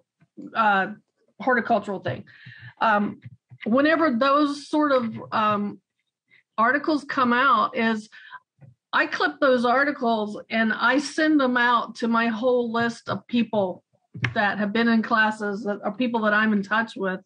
uh, horticultural thing. Um, whenever those sort of um, articles come out is I clip those articles and I send them out to my whole list of people that have been in classes that are people that I'm in touch with.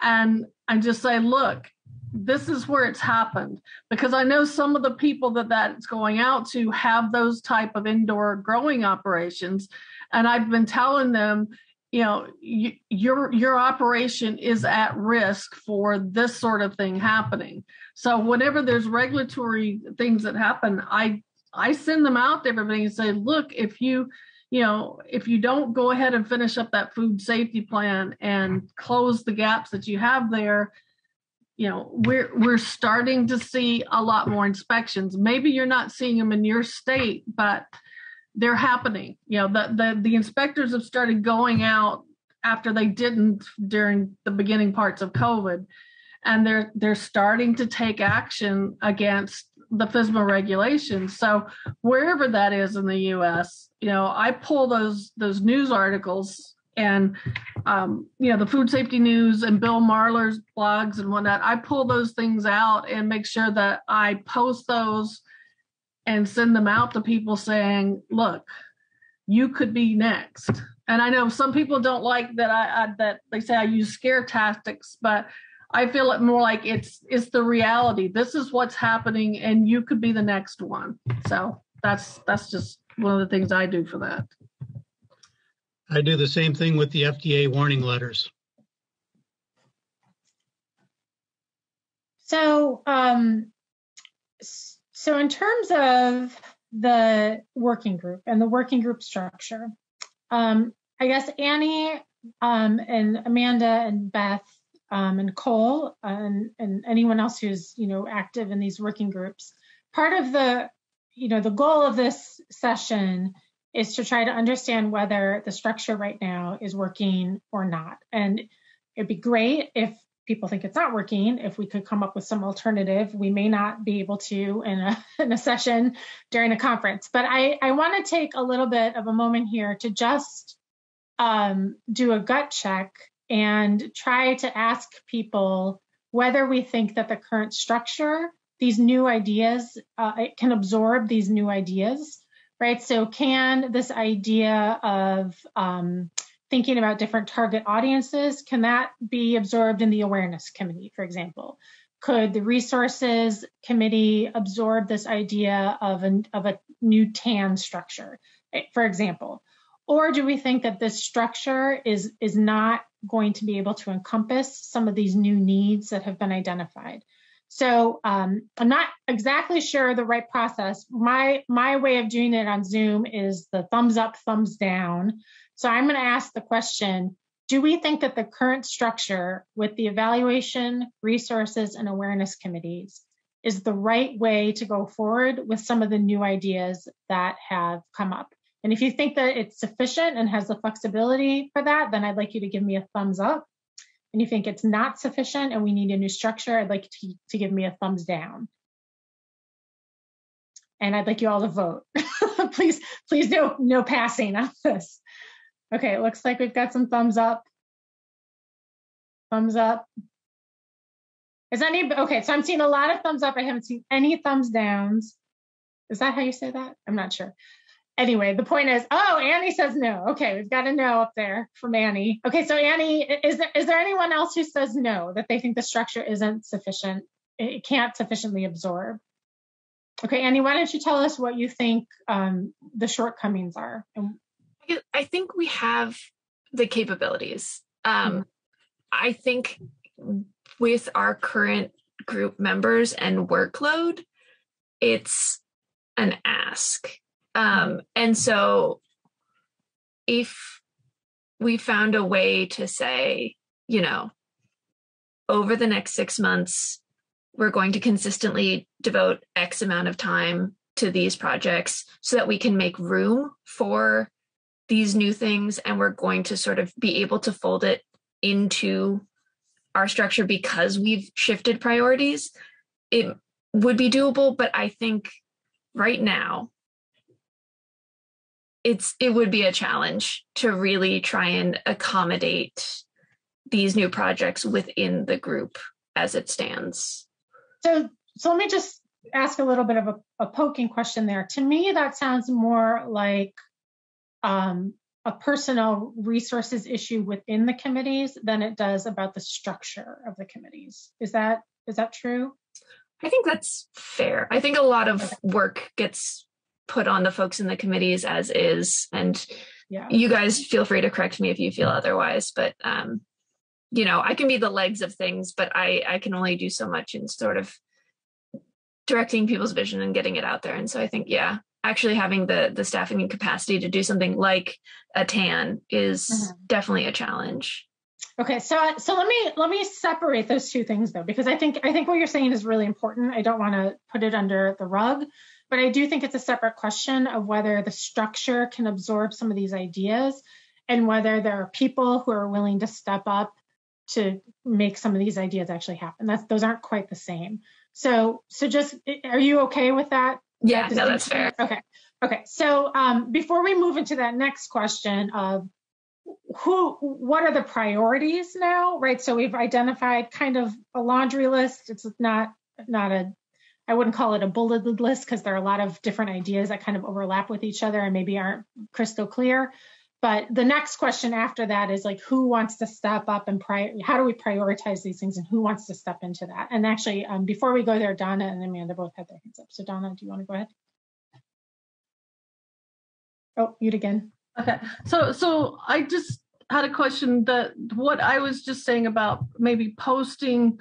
And I just say, look, this is where it's happened because I know some of the people that that's going out to have those type of indoor growing operations. And I've been telling them, you know, you, your your operation is at risk for this sort of thing happening. So whenever there's regulatory things that happen, I I send them out to everybody and say, look, if you you know, if you don't go ahead and finish up that food safety plan and close the gaps that you have there, you know, we're we're starting to see a lot more inspections. Maybe you're not seeing them in your state, but they're happening. You know, the the, the inspectors have started going out after they didn't during the beginning parts of COVID. And they're they're starting to take action against the FSMA regulations. So wherever that is in the US, you know, I pull those those news articles and um, you know the food safety news and bill marler's blogs and whatnot i pull those things out and make sure that i post those and send them out to people saying look you could be next and i know some people don't like that i, I that they say i use scare tactics but i feel it more like it's it's the reality. This is what's happening and you could be the next one. So that's that's just one of the things i do for that. I do the same thing with the FDA warning letters. So, um, so in terms of the working group and the working group structure, um, I guess Annie um, and Amanda and Beth um, and Cole and, and anyone else who's you know active in these working groups, part of the you know the goal of this session is to try to understand whether the structure right now is working or not. And it'd be great if people think it's not working, if we could come up with some alternative. We may not be able to in a, in a session during a conference, but I, I want to take a little bit of a moment here to just um, do a gut check and try to ask people whether we think that the current structure, these new ideas, uh, it can absorb these new ideas right? So can this idea of um, thinking about different target audiences, can that be absorbed in the awareness committee, for example? Could the resources committee absorb this idea of, an, of a new TAN structure, for example? Or do we think that this structure is, is not going to be able to encompass some of these new needs that have been identified? So um, I'm not exactly sure the right process. My my way of doing it on Zoom is the thumbs up, thumbs down. So I'm going to ask the question: Do we think that the current structure with the evaluation, resources, and awareness committees is the right way to go forward with some of the new ideas that have come up? And if you think that it's sufficient and has the flexibility for that, then I'd like you to give me a thumbs up and you think it's not sufficient and we need a new structure, I'd like to, to give me a thumbs down. And I'd like you all to vote. please, please no, no passing on this. Okay, it looks like we've got some thumbs up. Thumbs up. Is any, okay, so I'm seeing a lot of thumbs up. I haven't seen any thumbs downs. Is that how you say that? I'm not sure anyway, the point is, oh, Annie says no. Okay, we've got a no up there from Annie. Okay, so Annie, is there is there anyone else who says no that they think the structure isn't sufficient? It can't sufficiently absorb. Okay, Annie, why don't you tell us what you think um, the shortcomings are? I think we have the capabilities. Um, mm-hmm. I think with our current group members and workload, it's an ask. Um, and so if we found a way to say, you know, over the next six months, we're going to consistently devote X amount of time to these projects so that we can make room for these new things and we're going to sort of be able to fold it into our structure because we've shifted priorities it would be doable. But i think right now it's it would be a challenge to really try and accommodate these new projects within the group as it stands. So so let me just ask a little bit of a, a poking question there. To me, that sounds more like um, a personal resources issue within the committees than it does about the structure of the committees. Is that is that true? I think that's fair. I think a lot of work gets put on the folks in the committees as is and yeah. you guys feel free to correct me if you feel otherwise but um you know i can be the legs of things but i i can only do so much in sort of directing people's vision and getting it out there and so i think yeah actually having the the staffing and capacity to do something like a tan is mm-hmm. definitely a challenge okay so so let me let me separate those two things though because i think i think what you're saying is really important i don't want to put it under the rug but I do think it's a separate question of whether the structure can absorb some of these ideas. and whether there are people who are willing to step up to make some of these ideas actually happen. That's those aren't quite the same. So so just are you okay with that? Yeah, that no, that's fair. Okay. Okay. So um, before we move into that next question of who what are the priorities now, right? So we've identified kind of a laundry list. It's not not a I wouldn't call it a bulleted list because there are a lot of different ideas that kind of overlap with each other and maybe aren't crystal clear. But the next question after that is like, who wants to step up and prior, how do we prioritize these things and who wants to step into that? And actually, um, before we go there, Donna and Amanda both had their hands up. So Donna, do you want to go ahead? Oh, mute again. Okay. So, so I just had a question that what I was just saying about maybe posting,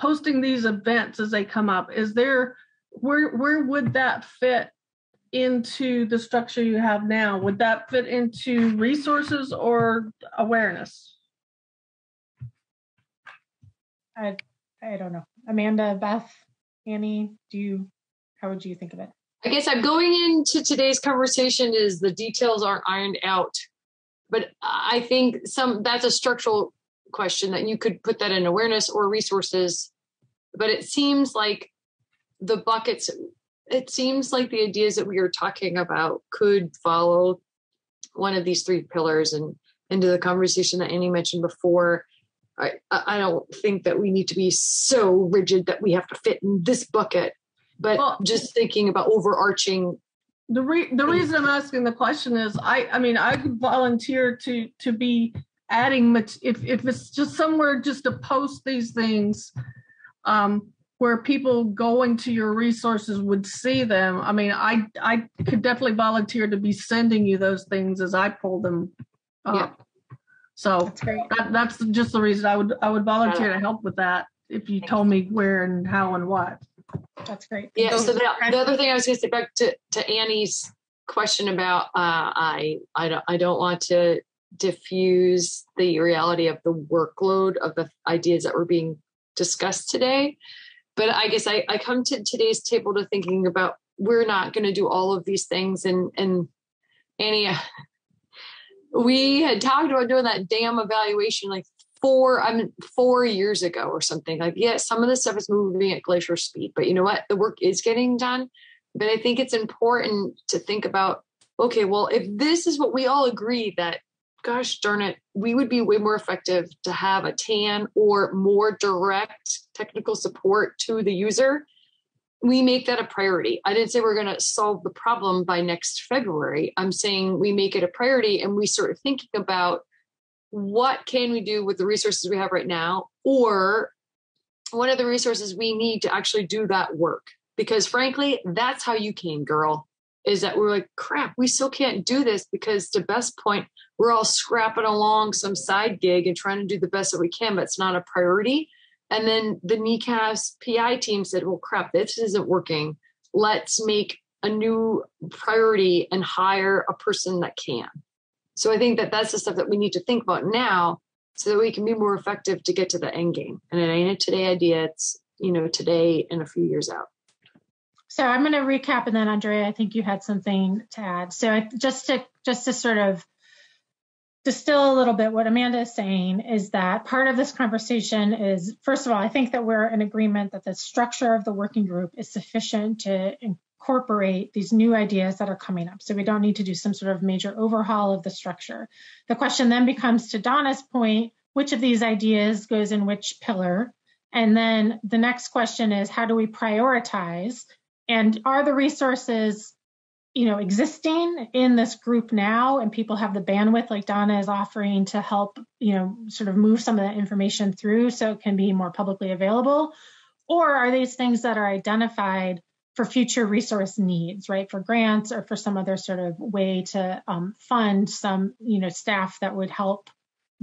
posting these events as they come up. Is there, where, where would that fit into the structure you have now? Would that fit into resources or awareness? I I don't know. Amanda, Beth, Annie, do you how would you think of it? I guess I'm going into today's conversation is the details aren't ironed out. But I think some that's a structural question that you could put that in awareness or resources. But it seems like the buckets it seems like the ideas that we are talking about could follow one of these three pillars and into the conversation that Annie mentioned before. I, I don't think that we need to be so rigid that we have to fit in this bucket, but well, just thinking about overarching. The re- the reason I'm asking the question is I I mean I could volunteer to to be adding if if it's just somewhere just to post these things um where people going to your resources would see them. I mean, I I could definitely volunteer to be sending you those things as I pull them up. Yeah. So that's, that, that's just the reason I would I would volunteer to help with that if you told me where and how and what. That's great. Yeah. So the, the other thing I was going to say back to to Annie's question about uh, I I don't I don't want to diffuse the reality of the workload of the ideas that were being discussed today but I guess I, I come to today's table to thinking about we're not going to do all of these things. And, and Annie, we had talked about doing that damn evaluation like four, I mean, four years ago or something. Like, yeah, some of this stuff is moving at glacier speed, but you know what? The work is getting done. But I think it's important to think about okay, well, if this is what we all agree that gosh darn it, we would be way more effective to have a TAN or more direct technical support to the user. We make that a priority. I didn't say we're going to solve the problem by next February. I'm saying we make it a priority and we start thinking about what can we do with the resources we have right now or what are the resources we need to actually do that work because frankly that's how you came girl is that we're like crap we still can't do this because to Beth's point we're all scrapping along some side gig and trying to do the best that we can, but it's not a priority. And then the NECAFS PI team said, well, crap, this isn't working. Let's make a new priority and hire a person that can. So I think that that's the stuff that we need to think about now so that we can be more effective to get to the end game. And it ain't a today idea. It's, you know, today and a few years out. So I'm going to recap and then Andrea, I think you had something to add. So just to, just to sort of distill a little bit what Amanda is saying is that part of this conversation is, first of all, I think that we're in agreement that the structure of the working group is sufficient to incorporate these new ideas that are coming up. So we don't need to do some sort of major overhaul of the structure. The question then becomes to Donna's point, which of these ideas goes in which pillar? And then the next question is, how do we prioritize? And are the resources you know existing in this group now and people have the bandwidth like donna is offering to help you know sort of move some of that information through so it can be more publicly available? Or are these things that are identified for future resource needs right? For grants or for some other sort of way to um, fund some you know staff that would help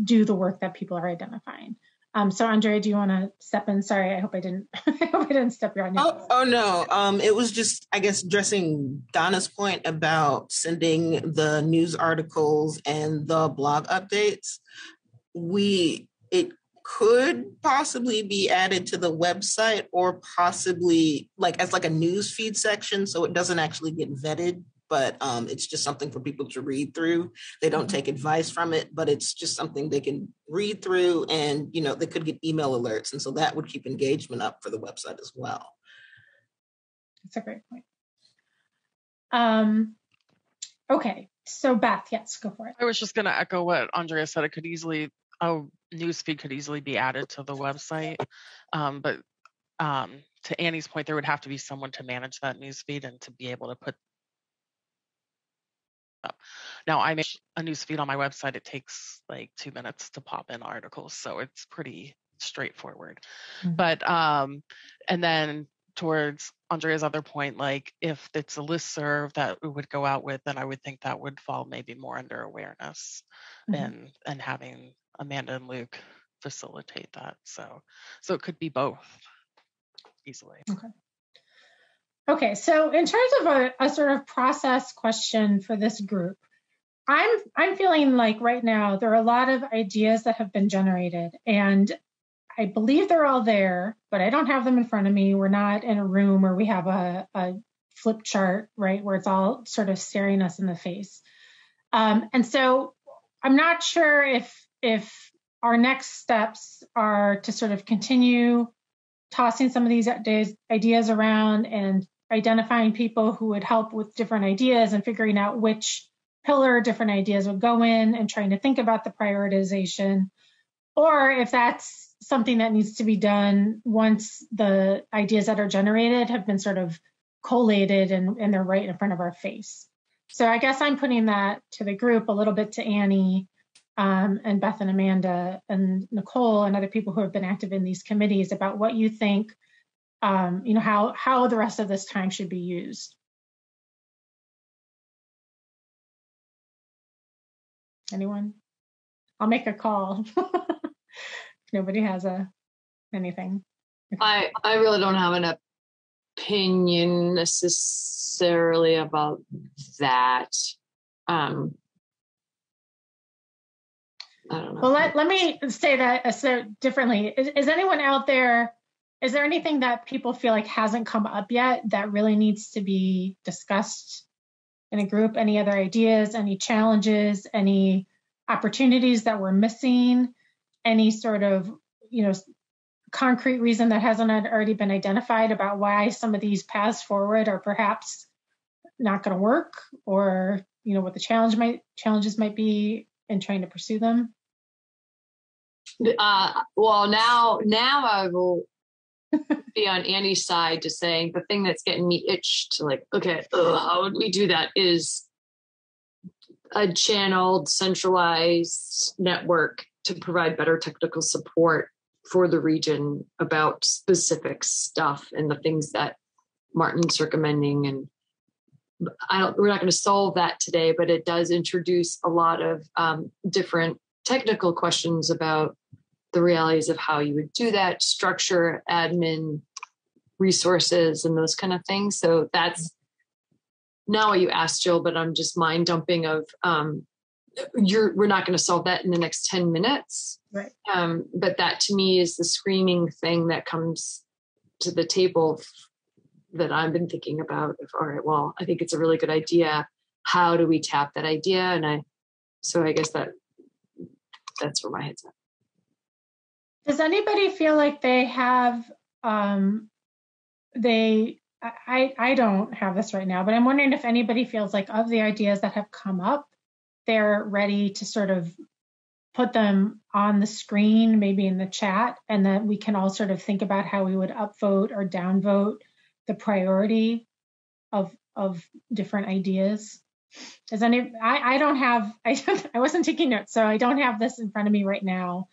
do the work that people are identifying um, so Andrea, do you want to step in? Sorry, I hope I didn't. I hope I didn't step on you. Oh, oh no. Um, it was just, I guess, addressing Donna's point about sending the news articles and the blog updates. We it could possibly be added to the website or possibly like as like a news feed section, so it doesn't actually get vetted, but um, it's just something for people to read through. They don't take advice from it, but it's just something they can read through, and you know they could get email alerts, and so that would keep engagement up for the website as well. That's a great point. Um, okay, so Beth, yes, go for it. I was just going to echo what Andrea said. It could easily a newsfeed could easily be added to the website, um, but um, to Annie's point, there would have to be someone to manage that newsfeed and to be able to put. Up. Now I make a newsfeed on my website. It takes like two minutes to pop in articles, so it's pretty straightforward. Mm-hmm. But um, and then towards Andrea's other point, like if it's a list serve that we would go out with, then I would think that would fall maybe more under awareness mm-hmm. and and having Amanda and Luke facilitate that. So so it could be both easily. Okay. Okay, so in terms of a, a sort of process question for this group, I'm I'm feeling like right now there are a lot of ideas that have been generated and I believe they're all there, but I don't have them in front of me. We're not in a room where we have a, a flip chart, right, where it's all sort of staring us in the face. Um, and so I'm not sure if if our next steps are to sort of continue tossing some of these ideas around and identifying people who would help with different ideas and figuring out which pillar different ideas would go in and trying to think about the prioritization or if that's something that needs to be done once the ideas that are generated have been sort of collated and, and they're right in front of our face. So I guess I'm putting that to the group a little bit to Annie um, and Beth and Amanda and Nicole and other people who have been active in these committees about what you think, um, you know, how how the rest of this time should be used. Anyone? I'll make a call. nobody has a anything. I I really don't have an opinion necessarily about that. Um, I don't know. Well, let, let me say that uh, so differently. Is, is anyone out there? Is there anything that people feel like hasn't come up yet that really needs to be discussed in a group? Any other ideas? Any challenges? Any opportunities that we're missing? any sort of, you know, concrete reason that hasn't already been identified about why some of these paths forward are perhaps not going to work or you know what the challenge might challenges might be in trying to pursue them uh, well now now i will be on annie's side to saying the thing that's getting me itched like okay ugh, how would we do that is a channeled centralized network to provide better technical support for the region about specific stuff and the things that Martin's recommending. And I don't, we're not going to solve that today, but it does introduce a lot of um, different technical questions about the realities of how you would do that, structure, admin, resources, and those kind of things. So that's not what you asked, Jill, but I'm just mind dumping of um, you're we're not going to solve that in the next 10 minutes. Right. Um, but that to me is the screening thing that comes to the table that i've been thinking about of, all right well i think it's a really good idea. How do we tap that idea? And i so i guess that that's where my head's at does anybody feel like they have um they I, I don't have this right now, but I'm wondering if anybody feels like of the ideas that have come up, they're ready to sort of put them on the screen, maybe in the chat, and then we can all sort of think about how we would upvote or downvote the priority of of different ideas. Does any? I, I don't have. I I wasn't taking notes, so I don't have this in front of me right now.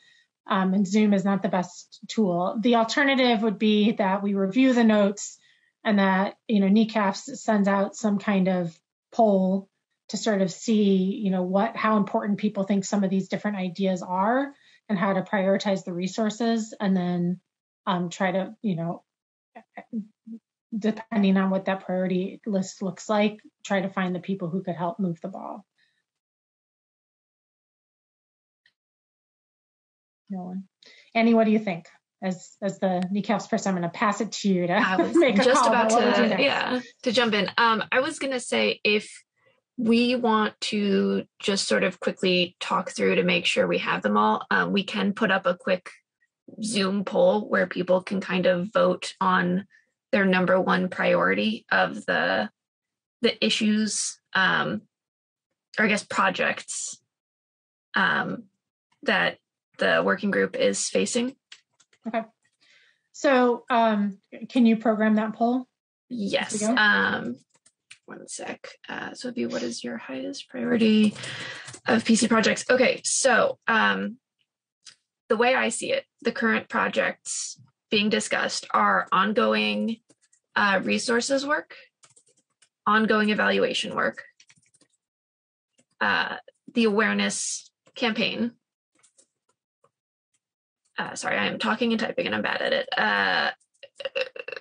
Um, and Zoom is not the best tool. The alternative would be that we review the notes and that you know NECAFS sends out some kind of poll to sort of see, you know, what how important people think some of these different ideas are and how to prioritize the resources and then um, try to, you know, depending on what that priority list looks like, try to find the people who could help move the ball. No one. Annie, what do you think? As as the NECAFS person, I'm going to pass it to you to I was make just about to yeah to jump in. Um, I was going to say if we want to just sort of quickly talk through to make sure we have them all. Um, we can put up a quick Zoom poll where people can kind of vote on their number one priority of the the issues um, or I guess projects um, that the working group is facing. Okay. So um, can you program that poll? Yes. Um, one sec. Uh, so, be what is your highest priority of PC projects? Okay, so um, the way I see it, the current projects being discussed are ongoing uh, resources work, ongoing evaluation work, uh, the awareness campaign. Uh, sorry, I am talking and typing and I'm bad at it. Uh,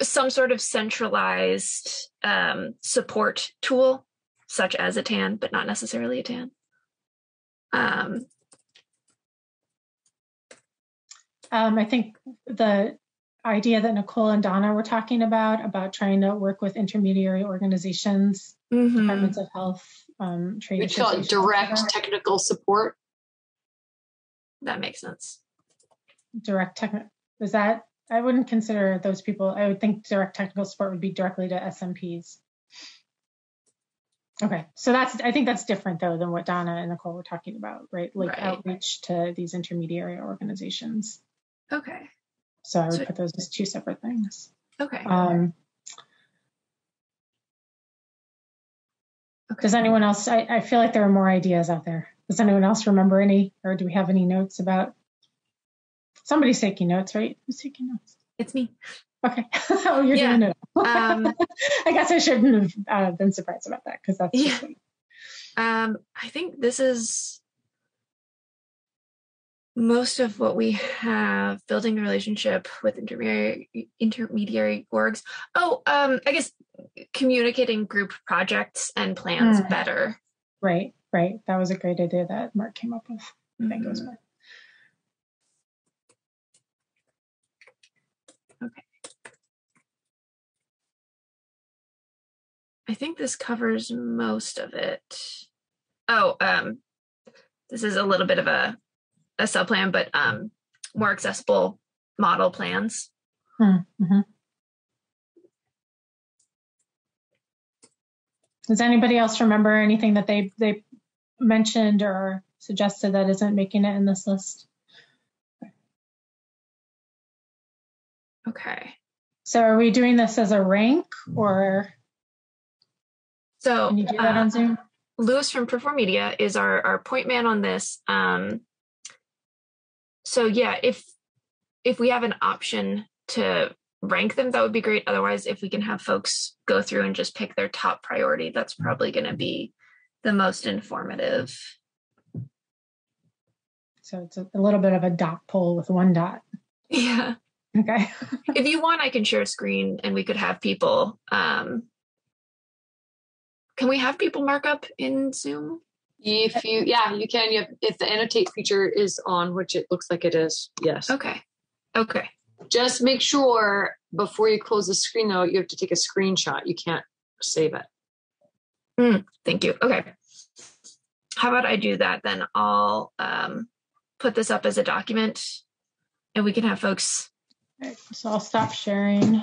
some sort of centralized um, support tool, such as a TAN, but not necessarily a TAN. Um, um, I think the idea that Nicole and Donna were talking about, about trying to work with intermediary organizations, mm-hmm. departments of health, um, trade We call it direct technical support. That makes sense. Direct technical, is that I wouldn't consider those people. I would think direct technical support would be directly to SMPs. Okay, so that's I think that's different though than what Donna and Nicole were talking about, right? Like right. outreach to these intermediary organizations. Okay. So I would so, put those as two separate things. Okay. Um, okay. Does anyone else? I, I feel like there are more ideas out there. Does anyone else remember any, or do we have any notes about Somebody's taking notes, right? Who's taking notes? It's me. Okay. oh, you're yeah. doing it. um, I guess I shouldn't have uh, been surprised about that because that's yeah. Um, I think this is most of what we have building a relationship with intermediary intermediary orgs. Oh, um, I guess communicating group projects and plans mm. better. Right, right. That was a great idea that Mark came up with. Mm-hmm. I think it was Mark. I think this covers most of it. Oh, um, this is a little bit of a a sub plan, but um, more accessible model plans. Hmm, mm-hmm. Does anybody else remember anything that they they mentioned or suggested that isn't making it in this list? Okay. So are we doing this as a rank or? So can you do that uh, on Zoom? Lewis from Perform Media is our, our point man on this. Um, so yeah, if if we have an option to rank them, that would be great. Otherwise, if we can have folks go through and just pick their top priority, that's probably going to be the most informative. So it's a, a little bit of a dot poll with one dot. Yeah. Okay. if you want, I can share a screen and we could have people um, can we have people mark up in Zoom? If you, yeah, you can. You have, if the annotate feature is on, which it looks like it is, yes. Okay. Okay. Just make sure before you close the screen, though, you have to take a screenshot. You can't save it. Mm, thank you. Okay. How about I do that? Then I'll um, put this up as a document and we can have folks. Right, so I'll stop sharing.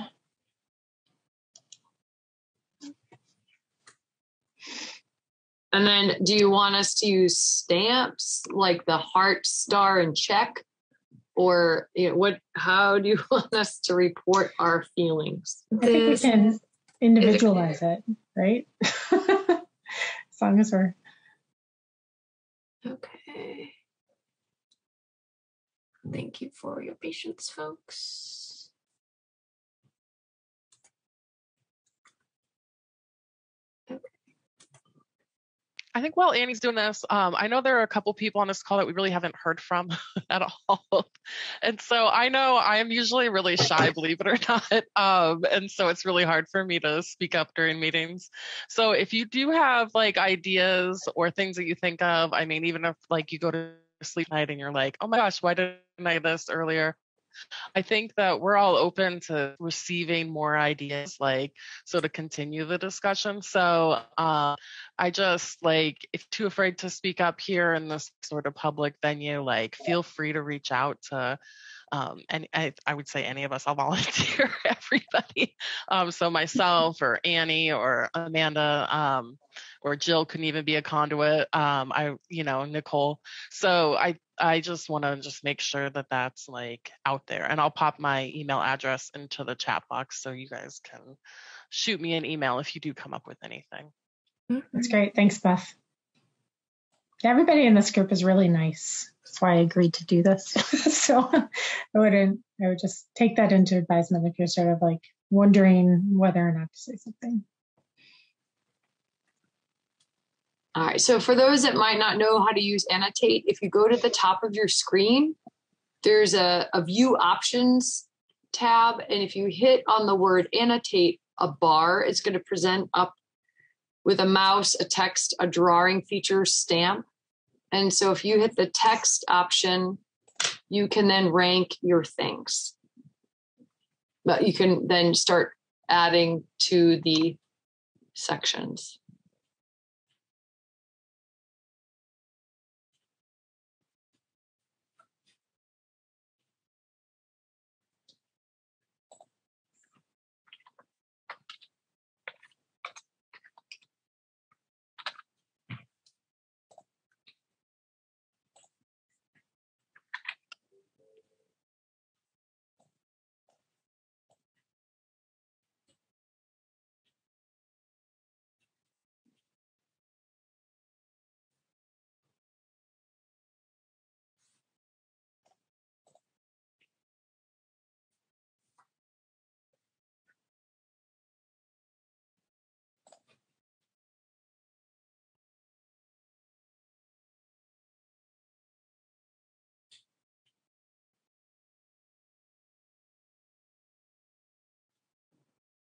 And then do you want us to use stamps like the heart, star, and check? Or you know, what how do you want us to report our feelings? I think we can individualize it, right? as long as we're Okay. Thank you for your patience, folks. I think while Annie's doing this, um, I know there are a couple people on this call that we really haven't heard from at all. And so I know I am usually really shy, believe it or not. Um, and so it's really hard for me to speak up during meetings. So if you do have like ideas or things that you think of, I mean, even if like you go to sleep night and you're like, oh my gosh, why didn't I this earlier? I think that we're all open to receiving more ideas, like so to continue the discussion. So uh, I just like if too afraid to speak up here in this sort of public venue, like feel free to reach out to um, and I, I, would say any of us, I'll volunteer everybody. Um, so myself or Annie or Amanda um, or Jill couldn't even be a conduit. Um, I, you know, Nicole. So I, I just want to just make sure that that's like out there, and I'll pop my email address into the chat box so you guys can shoot me an email if you do come up with anything. That's great. Thanks, Beth. Everybody in this group is really nice. That's why I agreed to do this. so I wouldn't, I would just take that into advisement if you're sort of like wondering whether or not to say something. All right. So for those that might not know how to use annotate, if you go to the top of your screen, there's a, a view options tab. And if you hit on the word annotate, a bar, it's going to present up with a mouse, a text, a drawing feature stamp. And so if you hit the text option, you can then rank your things. But you can then start adding to the sections.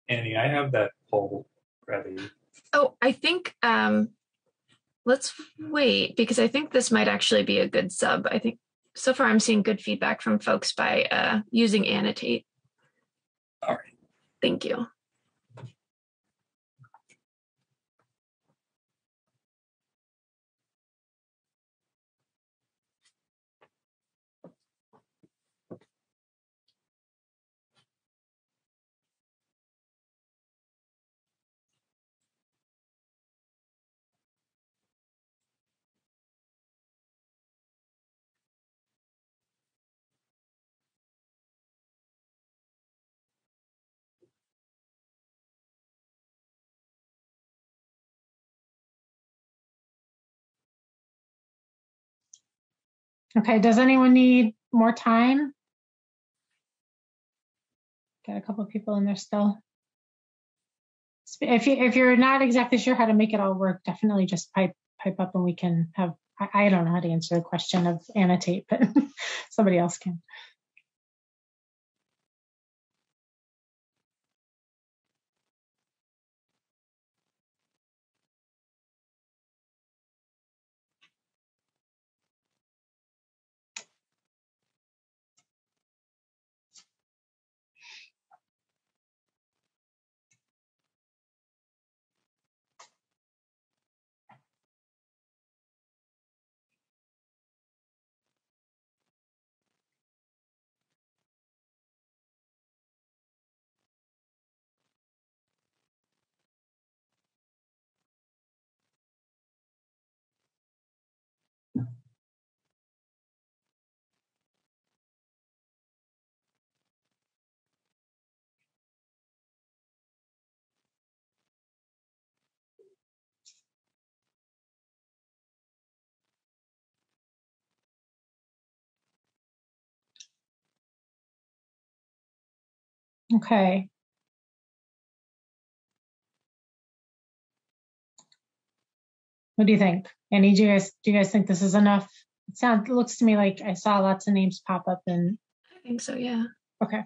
Annie, I have that poll ready. Oh, I think um let's wait because I think this might actually be a good sub. I think so far I'm seeing good feedback from folks by uh using annotate. All right. Thank you. Okay, does anyone need more time? Got a couple people in there still. If you if you're not exactly sure how to make it all work, definitely just pipe pipe up and we can have. I, I don't know how to answer the question of annotate, but somebody else can. Okay. What do you think? Annie, do you guys do you guys think this is enough? It sounds it looks to me like I saw lots of names pop up and I think so, yeah. Okay.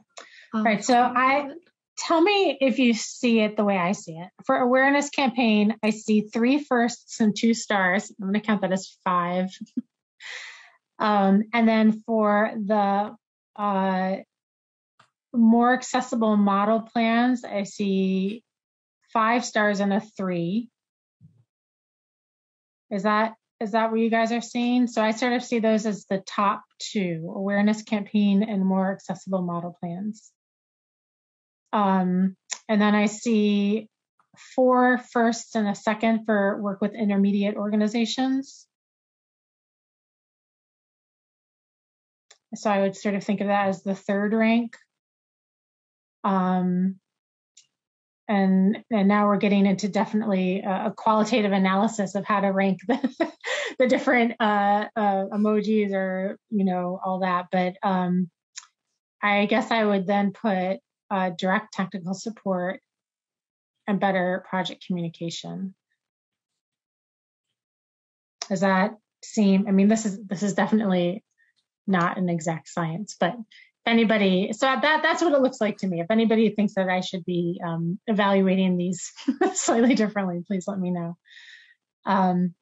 All right. So I tell me if you see it the way I see it. For awareness campaign, I see three firsts and two stars. I'm going to count that as five. um, and then for the uh, more accessible model plans, I see five stars and a three. Is that is that what you guys are seeing? So I sort of see those as the top two, awareness campaign and more accessible model plans. Um, and then I see four firsts and a second for work with intermediate organizations. So I would sort of think of that as the third rank. Um, and and now we're getting into definitely a, qualitative analysis of how to rank the, the different uh, uh, emojis or you know all that. But um, I guess I would then put uh, direct technical support and better project communication. Does that seem? I mean, this is this is definitely not an exact science, but anybody so that that's what it looks like to me. If anybody thinks that i should be um, evaluating these slightly differently please let me know. Um,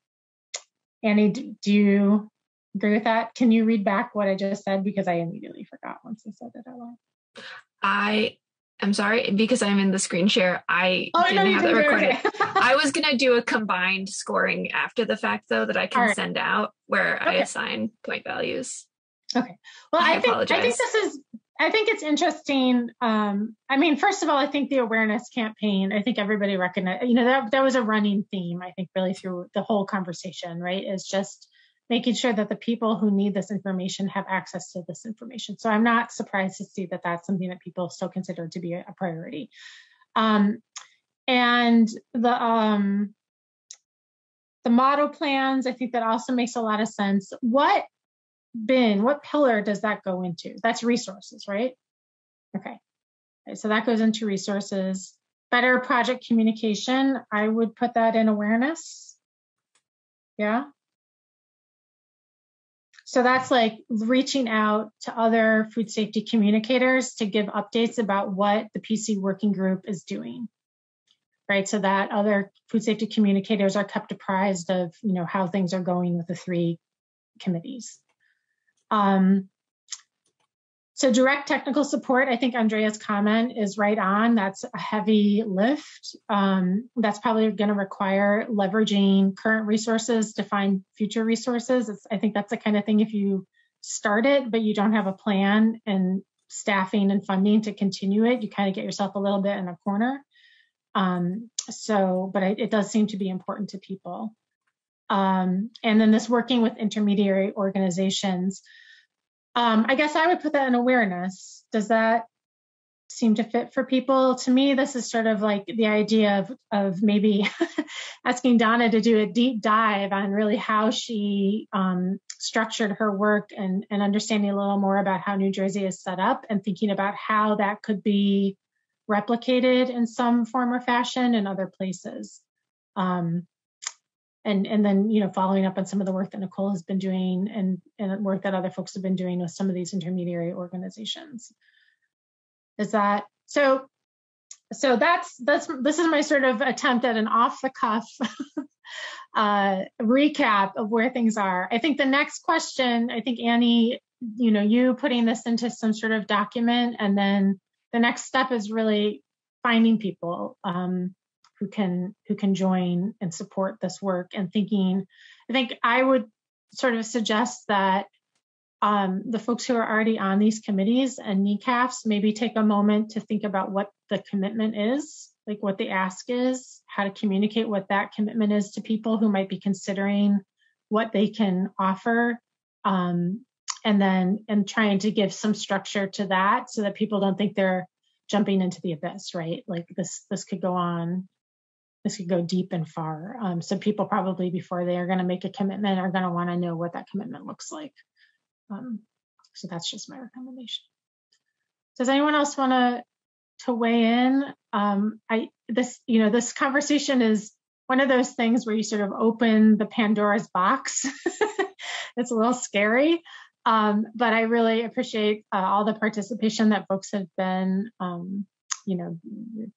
annie do, do you agree with that? Can you read back what i just said? Because i immediately forgot once i said it out loud. I i'm sorry because i'm in the screen share i oh, didn't no, have that recorded. Okay. i was going to do a combined scoring after the fact though that i can right. send out where Okay. i assign point values Okay. Well, I I, think I think this is I think it's interesting. Um, I mean, first of all, I think the awareness campaign. I think everybody recognize. You know, that that was a running theme. I think really through the whole conversation, right? Is just making sure that the people who need this information have access to this information. So I'm not surprised to see that that's something that people still consider to be a, a priority. Um, and the um, the model plans, I think that also makes a lot of sense. What bin, what pillar does that go into? That's resources, right? Okay. So that goes into resources. Better project communication, I would put that in awareness. Yeah. So that's like reaching out to other food safety communicators to give updates about what the PC working group is doing. Right. So that other food safety communicators are kept apprised of, you know, how things are going with the three committees. Um, so direct technical support, I think Andrea's comment is right on. That's a heavy lift. Um, that's probably going to require leveraging current resources to find future resources. It's, I think that's the kind of thing if you start it, but you don't have a plan and staffing and funding to continue it, you kind of get yourself a little bit in a corner. Um, so, but it, it does seem to be important to people. Um, and then this working with intermediary organizations. Um, I guess I would put that in awareness. Does that seem to fit for people? To me, this is sort of like the idea of, of maybe asking Donna to do a deep dive on really how she um, structured her work and, and understanding a little more about how New Jersey is set up and thinking about how that could be replicated in some form or fashion in other places. Um, and and then you know following up on some of the work that Nicole has been doing and and work that other folks have been doing with some of these intermediary organizations. Is that so? So that's that's this is my sort of attempt at an off the cuff uh, recap of where things are. I think the next question, I think Annie, you know, you putting this into some sort of document, and then the next step is really finding people. Um, who can who can join and support this work and thinking i think i would sort of suggest that um, the folks who are already on these committees and NECAFS maybe take a moment to think about what the commitment is like what the ask is how to communicate what that commitment is to people who might be considering what they can offer um, and then and trying to give some structure to that so that people don't think they're jumping into the abyss right? Like this this could go on this could go deep and far. Um, so people probably before they are going to make a commitment are going to want to know what that commitment looks like. Um, so that's just my recommendation. Does anyone else want to to weigh in? Um, I this you know this conversation is one of those things where you sort of open the Pandora's box. it's a little scary. Um, but I really appreciate uh, all the participation that folks have been um, you know,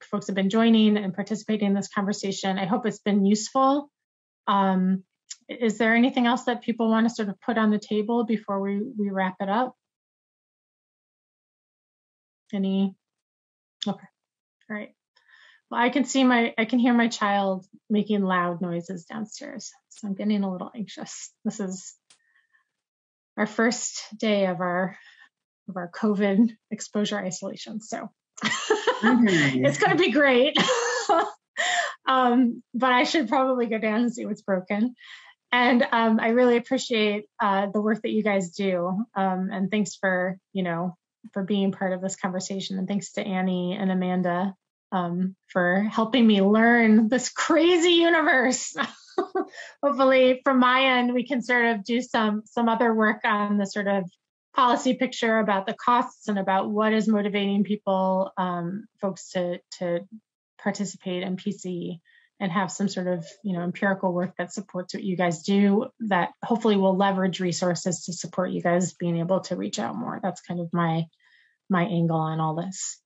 folks have been joining and participating in this conversation. I hope it's been useful. Um, is there anything else that people want to sort of put on the table before we, we wrap it up? Any? Okay. All right. Well, I can see my, I can hear my child making loud noises downstairs. So I'm getting a little anxious. This is our first day of our, of our COVID exposure isolation. So Mhm. it's going to be great. um, but I should probably go down and see what's broken. And um, I really appreciate uh, the work that you guys do. Um, and thanks for, you know, for being part of this conversation. And thanks to Annie and Amanda um, for helping me learn this crazy universe. Hopefully, from my end, we can sort of do some some other work on the sort of policy picture about the costs and about what is motivating people, um, folks to to participate in PC and have some sort of you know empirical work that supports what you guys do that hopefully will leverage resources to support you guys being able to reach out more that's kind of my my angle on all this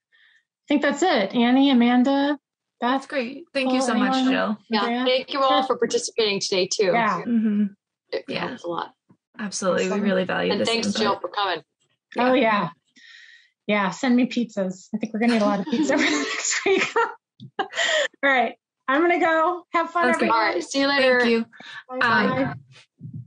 i think that's it annie amanda That's great. Thank you Paul, so much. Jill. Yeah, thank you all for participating today too. Yeah. hmm It Yeah. helps a lot. Absolutely. We really value And this. thanks, input. Jill, for coming. oh yeah yeah send me pizzas i think we're gonna need a lot of pizza for next week all right i'm gonna go have fun Sounds great. All see you later. Thank you. Bye-bye. Um,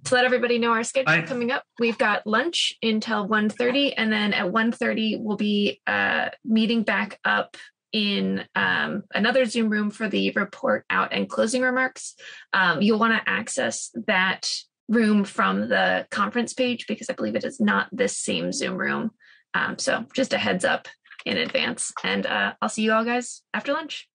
to let everybody know our schedule Bye. coming up, we've got lunch until 1.30 and then at 1.30 we'll be uh, meeting back up in um, another Zoom room for the report out and closing remarks. Um, you'll want to access that room from the conference page because I believe it is not this same Zoom room. Um, so just a heads up in advance. And uh, I'll see you all guys after lunch.